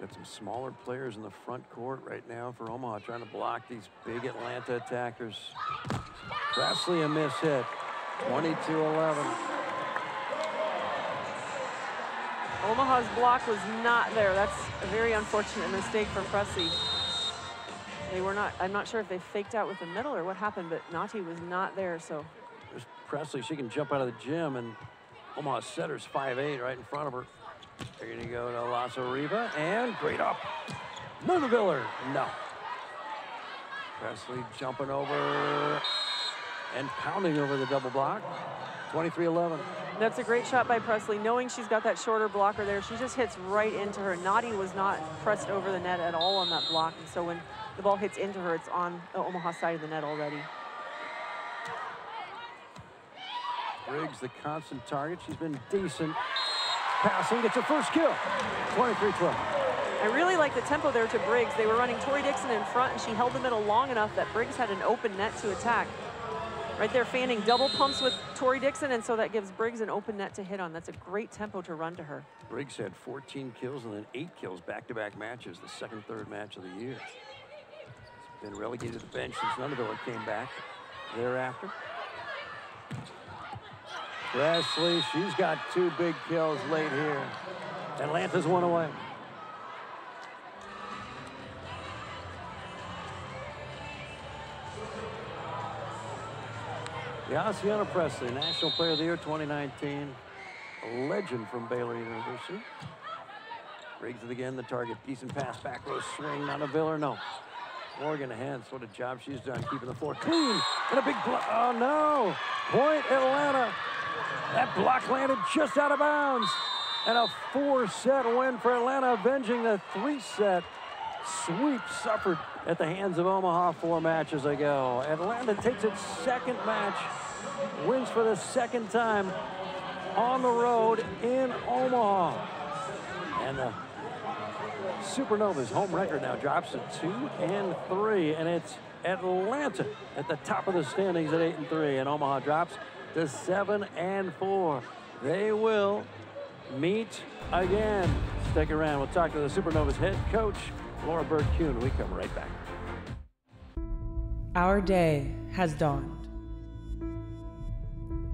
Got some smaller players in the front court right now for Omaha trying to block these big Atlanta attackers. Pressley a miss hit. 22-11. Omaha's block was not there. That's a very unfortunate mistake for Pressley. They were not, I'm not sure if they faked out with the middle or what happened, but Nati was not there, so. There's Pressley, she can jump out of the gym, and Omaha setter's 5'8", right in front of her. They're going to go to Lazareva, and great up. Nuneviller, no. Pressley jumping over and pounding over the double block. 23-11. That's a great shot by Pressley. Knowing she's got that shorter blocker there, she just hits right into her. Nadi was not pressed over the net at all on that block. And so when the ball hits into her, it's on the Omaha side of the net already. Briggs, the constant target. She's been decent passing, gets her first kill. 23-12. I really like the tempo there to Briggs. They were running Tori Dixon in front, and she held the middle long enough that Briggs had an open net to attack. Right there, Fanning double pumps with Tori Dixon, and so that gives Briggs an open net to hit on. That's a great tempo to run to her. Briggs had 14 kills and then eight kills back-to-back -back matches, the second, third match of the year. She's been relegated to the bench since Nuneviller came back thereafter. Pressley, she's got two big kills late here. Atlanta's one away. Yossiana Pressley, National Player of the Year 2019, a legend from Baylor University. Briggs it again, the target. Decent pass, back row swing, Nuneviller, no. Morgan Hentz, what a job she's done keeping the floor clean. And a big block. Oh, no. Point Atlanta. That block landed just out of bounds. And a four-set win for Atlanta, avenging the three-set sweep suffered at the hands of Omaha four matches ago. Atlanta takes its second match, wins for the second time on the road in Omaha. And the Supernovas home record now drops to two and three, and it's Atlanta at the top of the standings at eight and three, and Omaha drops to seven and four. They will meet again. Stick around. We'll talk to the Supernovas head coach, Laura Bird Kuhn. We come right back. Our day has dawned.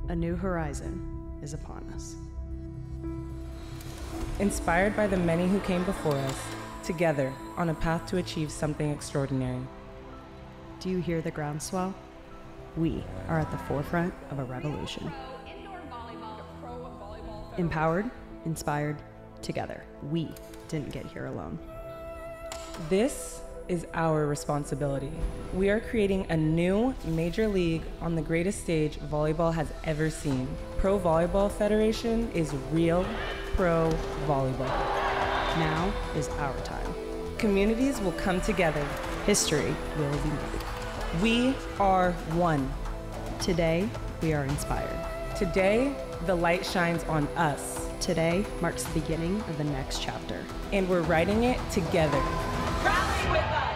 A new horizon is upon us. Inspired by the many who came before us, together on a path to achieve something extraordinary. Do you hear the groundswell? We are at the forefront of a revolution. Empowered, inspired, together. We didn't get here alone. This is our responsibility. We are creating a new major league on the greatest stage volleyball has ever seen. Pro Volleyball Federation is real pro volleyball. Now is our time. Communities will come together. History will be made. We are one. Today, we are inspired. Today, the light shines on us. Today marks the beginning of the next chapter. And we're writing it together. Rally with us!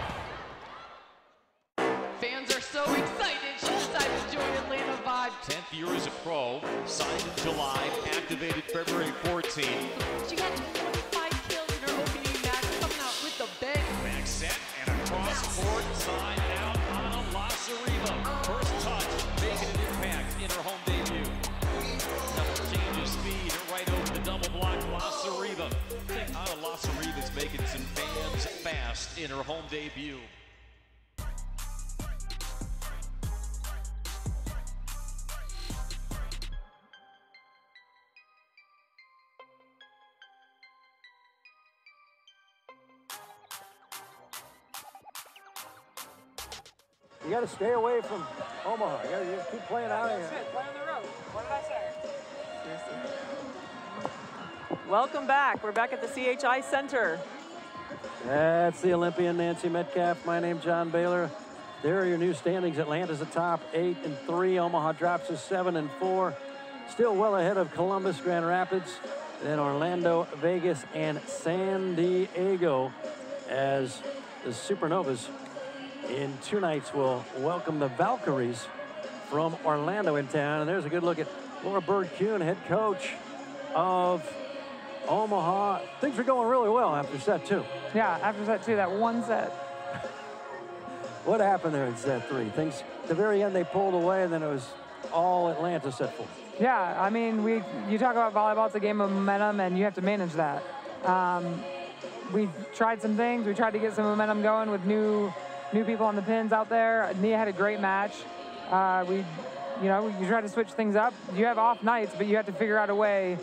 Fans are so excited. Showtime to join Atlanta Vibe. 10th year as a pro, signed in July, activated February 14. In her home debut. You got to stay away from Omaha. You got to just keep playing out of here. Play on the road. What did I say? Welcome back. We're back at the CHI Center. That's the Olympian Nancy Metcalf. My name John Baylor. There are your new standings. Atlanta's atop eight and three. Omaha drops to seven and four. Still well ahead of Columbus, Grand Rapids, then Orlando, Vegas, and San Diego as the Supernovas in two nights will welcome the Valkyries from Orlando in town. And there's a good look at Laura Bird-Kuhn, head coach of Omaha. Things are going really well after set two. Yeah, after set two, that one set. What happened there in set three? Things, at the very end, they pulled away, and then it was all Atlanta set four. Yeah, I mean, we you talk about volleyball, it's a game of momentum, and you have to manage that. Um, we tried some things. We tried to get some momentum going with new new people on the pins out there. Nia had a great match. Uh, we, you know, you try to switch things up. You have off nights, but you have to figure out a way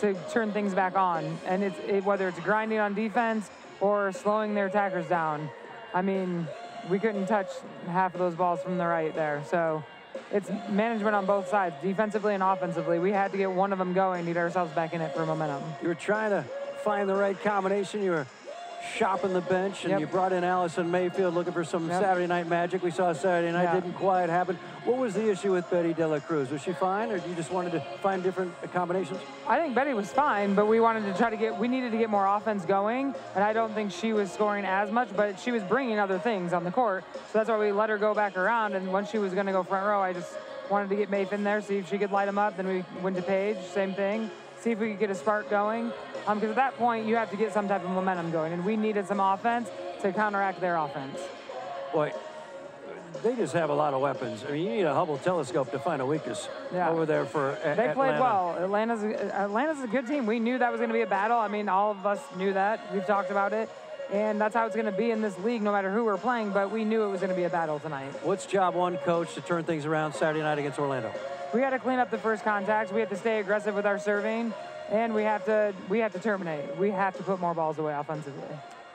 to turn things back on. And it's it, whether it's grinding on defense or slowing their attackers down. I mean, we couldn't touch half of those balls from the right there. So it's management on both sides, defensively and offensively. We had to get one of them going to get ourselves back in it for momentum. You were trying to find the right combination. You were shopping the bench, and Yep. you brought in Allison Mayfield looking for some Yep. Saturday night magic. We saw Saturday night Yeah. didn't quite happen. What was the issue with Betty De La Cruz? Was she fine, or you just wanted to find different combinations? I think Betty was fine, but we wanted to try to get, we needed to get more offense going, and I don't think she was scoring as much, but she was bringing other things on the court. So that's why we let her go back around, and once she was going to go front row, I just wanted to get Maeve in there, see if she could light them up. Then we went to Paige, same thing, see if we could get a spark going. Um, because at that point, you have to get some type of momentum going, and we needed some offense to counteract their offense. Boy, they just have a lot of weapons. I mean, you need a Hubble telescope to find a weakness Yeah. over there for A- They played Atlanta. well. Atlanta's Atlanta's a good team. We knew that was going to be a battle. I mean, all of us knew that. We've talked about it. And that's how it's going to be in this league, no matter who we're playing. But we knew it was going to be a battle tonight. What's job one, coach, to turn things around Saturday night against Orlando? We had to clean up the first contacts. We have to stay aggressive with our serving, and we have to we have to terminate. We have to put more balls away offensively.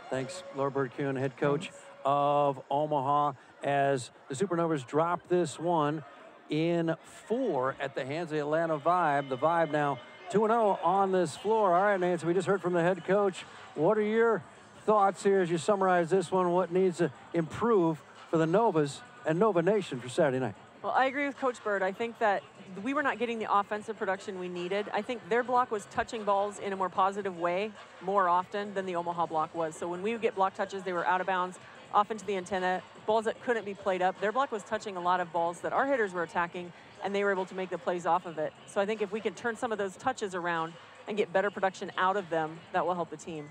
Thanks, Laura Bird-Kuhn, head coach of Omaha, as the Supernovas drop this one in four at the hands of the Atlanta Vibe. The Vibe now 2 0 on this floor. All right, Nancy, we just heard from the head coach. What are your thoughts here as you summarize this one? What needs to improve for the Novas and Nova Nation for Saturday night? Well, I agree with Coach Bird. I think that we were not getting the offensive production we needed. I think their block was touching balls in a more positive way more often than the Omaha block was. So when we would get block touches, they were out of bounds, off into the antenna, balls that couldn't be played up. Their block was touching a lot of balls that our hitters were attacking, and they were able to make the plays off of it. So I think if we can turn some of those touches around and get better production out of them, that will help the team.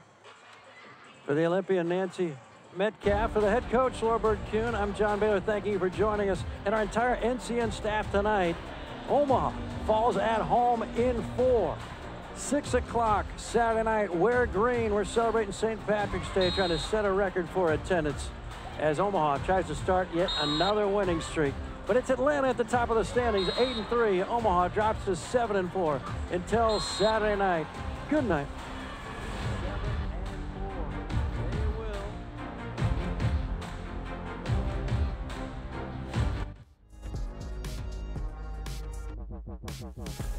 For the Olympian, Nancy Metcalf, for the head coach, Bird Kuhn, I'm John Baylor. Thank you for joining us and our entire NCN staff tonight. Omaha falls at home in four. 6 o'clock Saturday night, Wear Green. We're celebrating St. Patrick's Day, trying to set a record for attendance as Omaha tries to start yet another winning streak. But it's Atlanta at the top of the standings, 8 and 3. Omaha drops to 7 and 4 until Saturday night. Good night. Mm-hmm.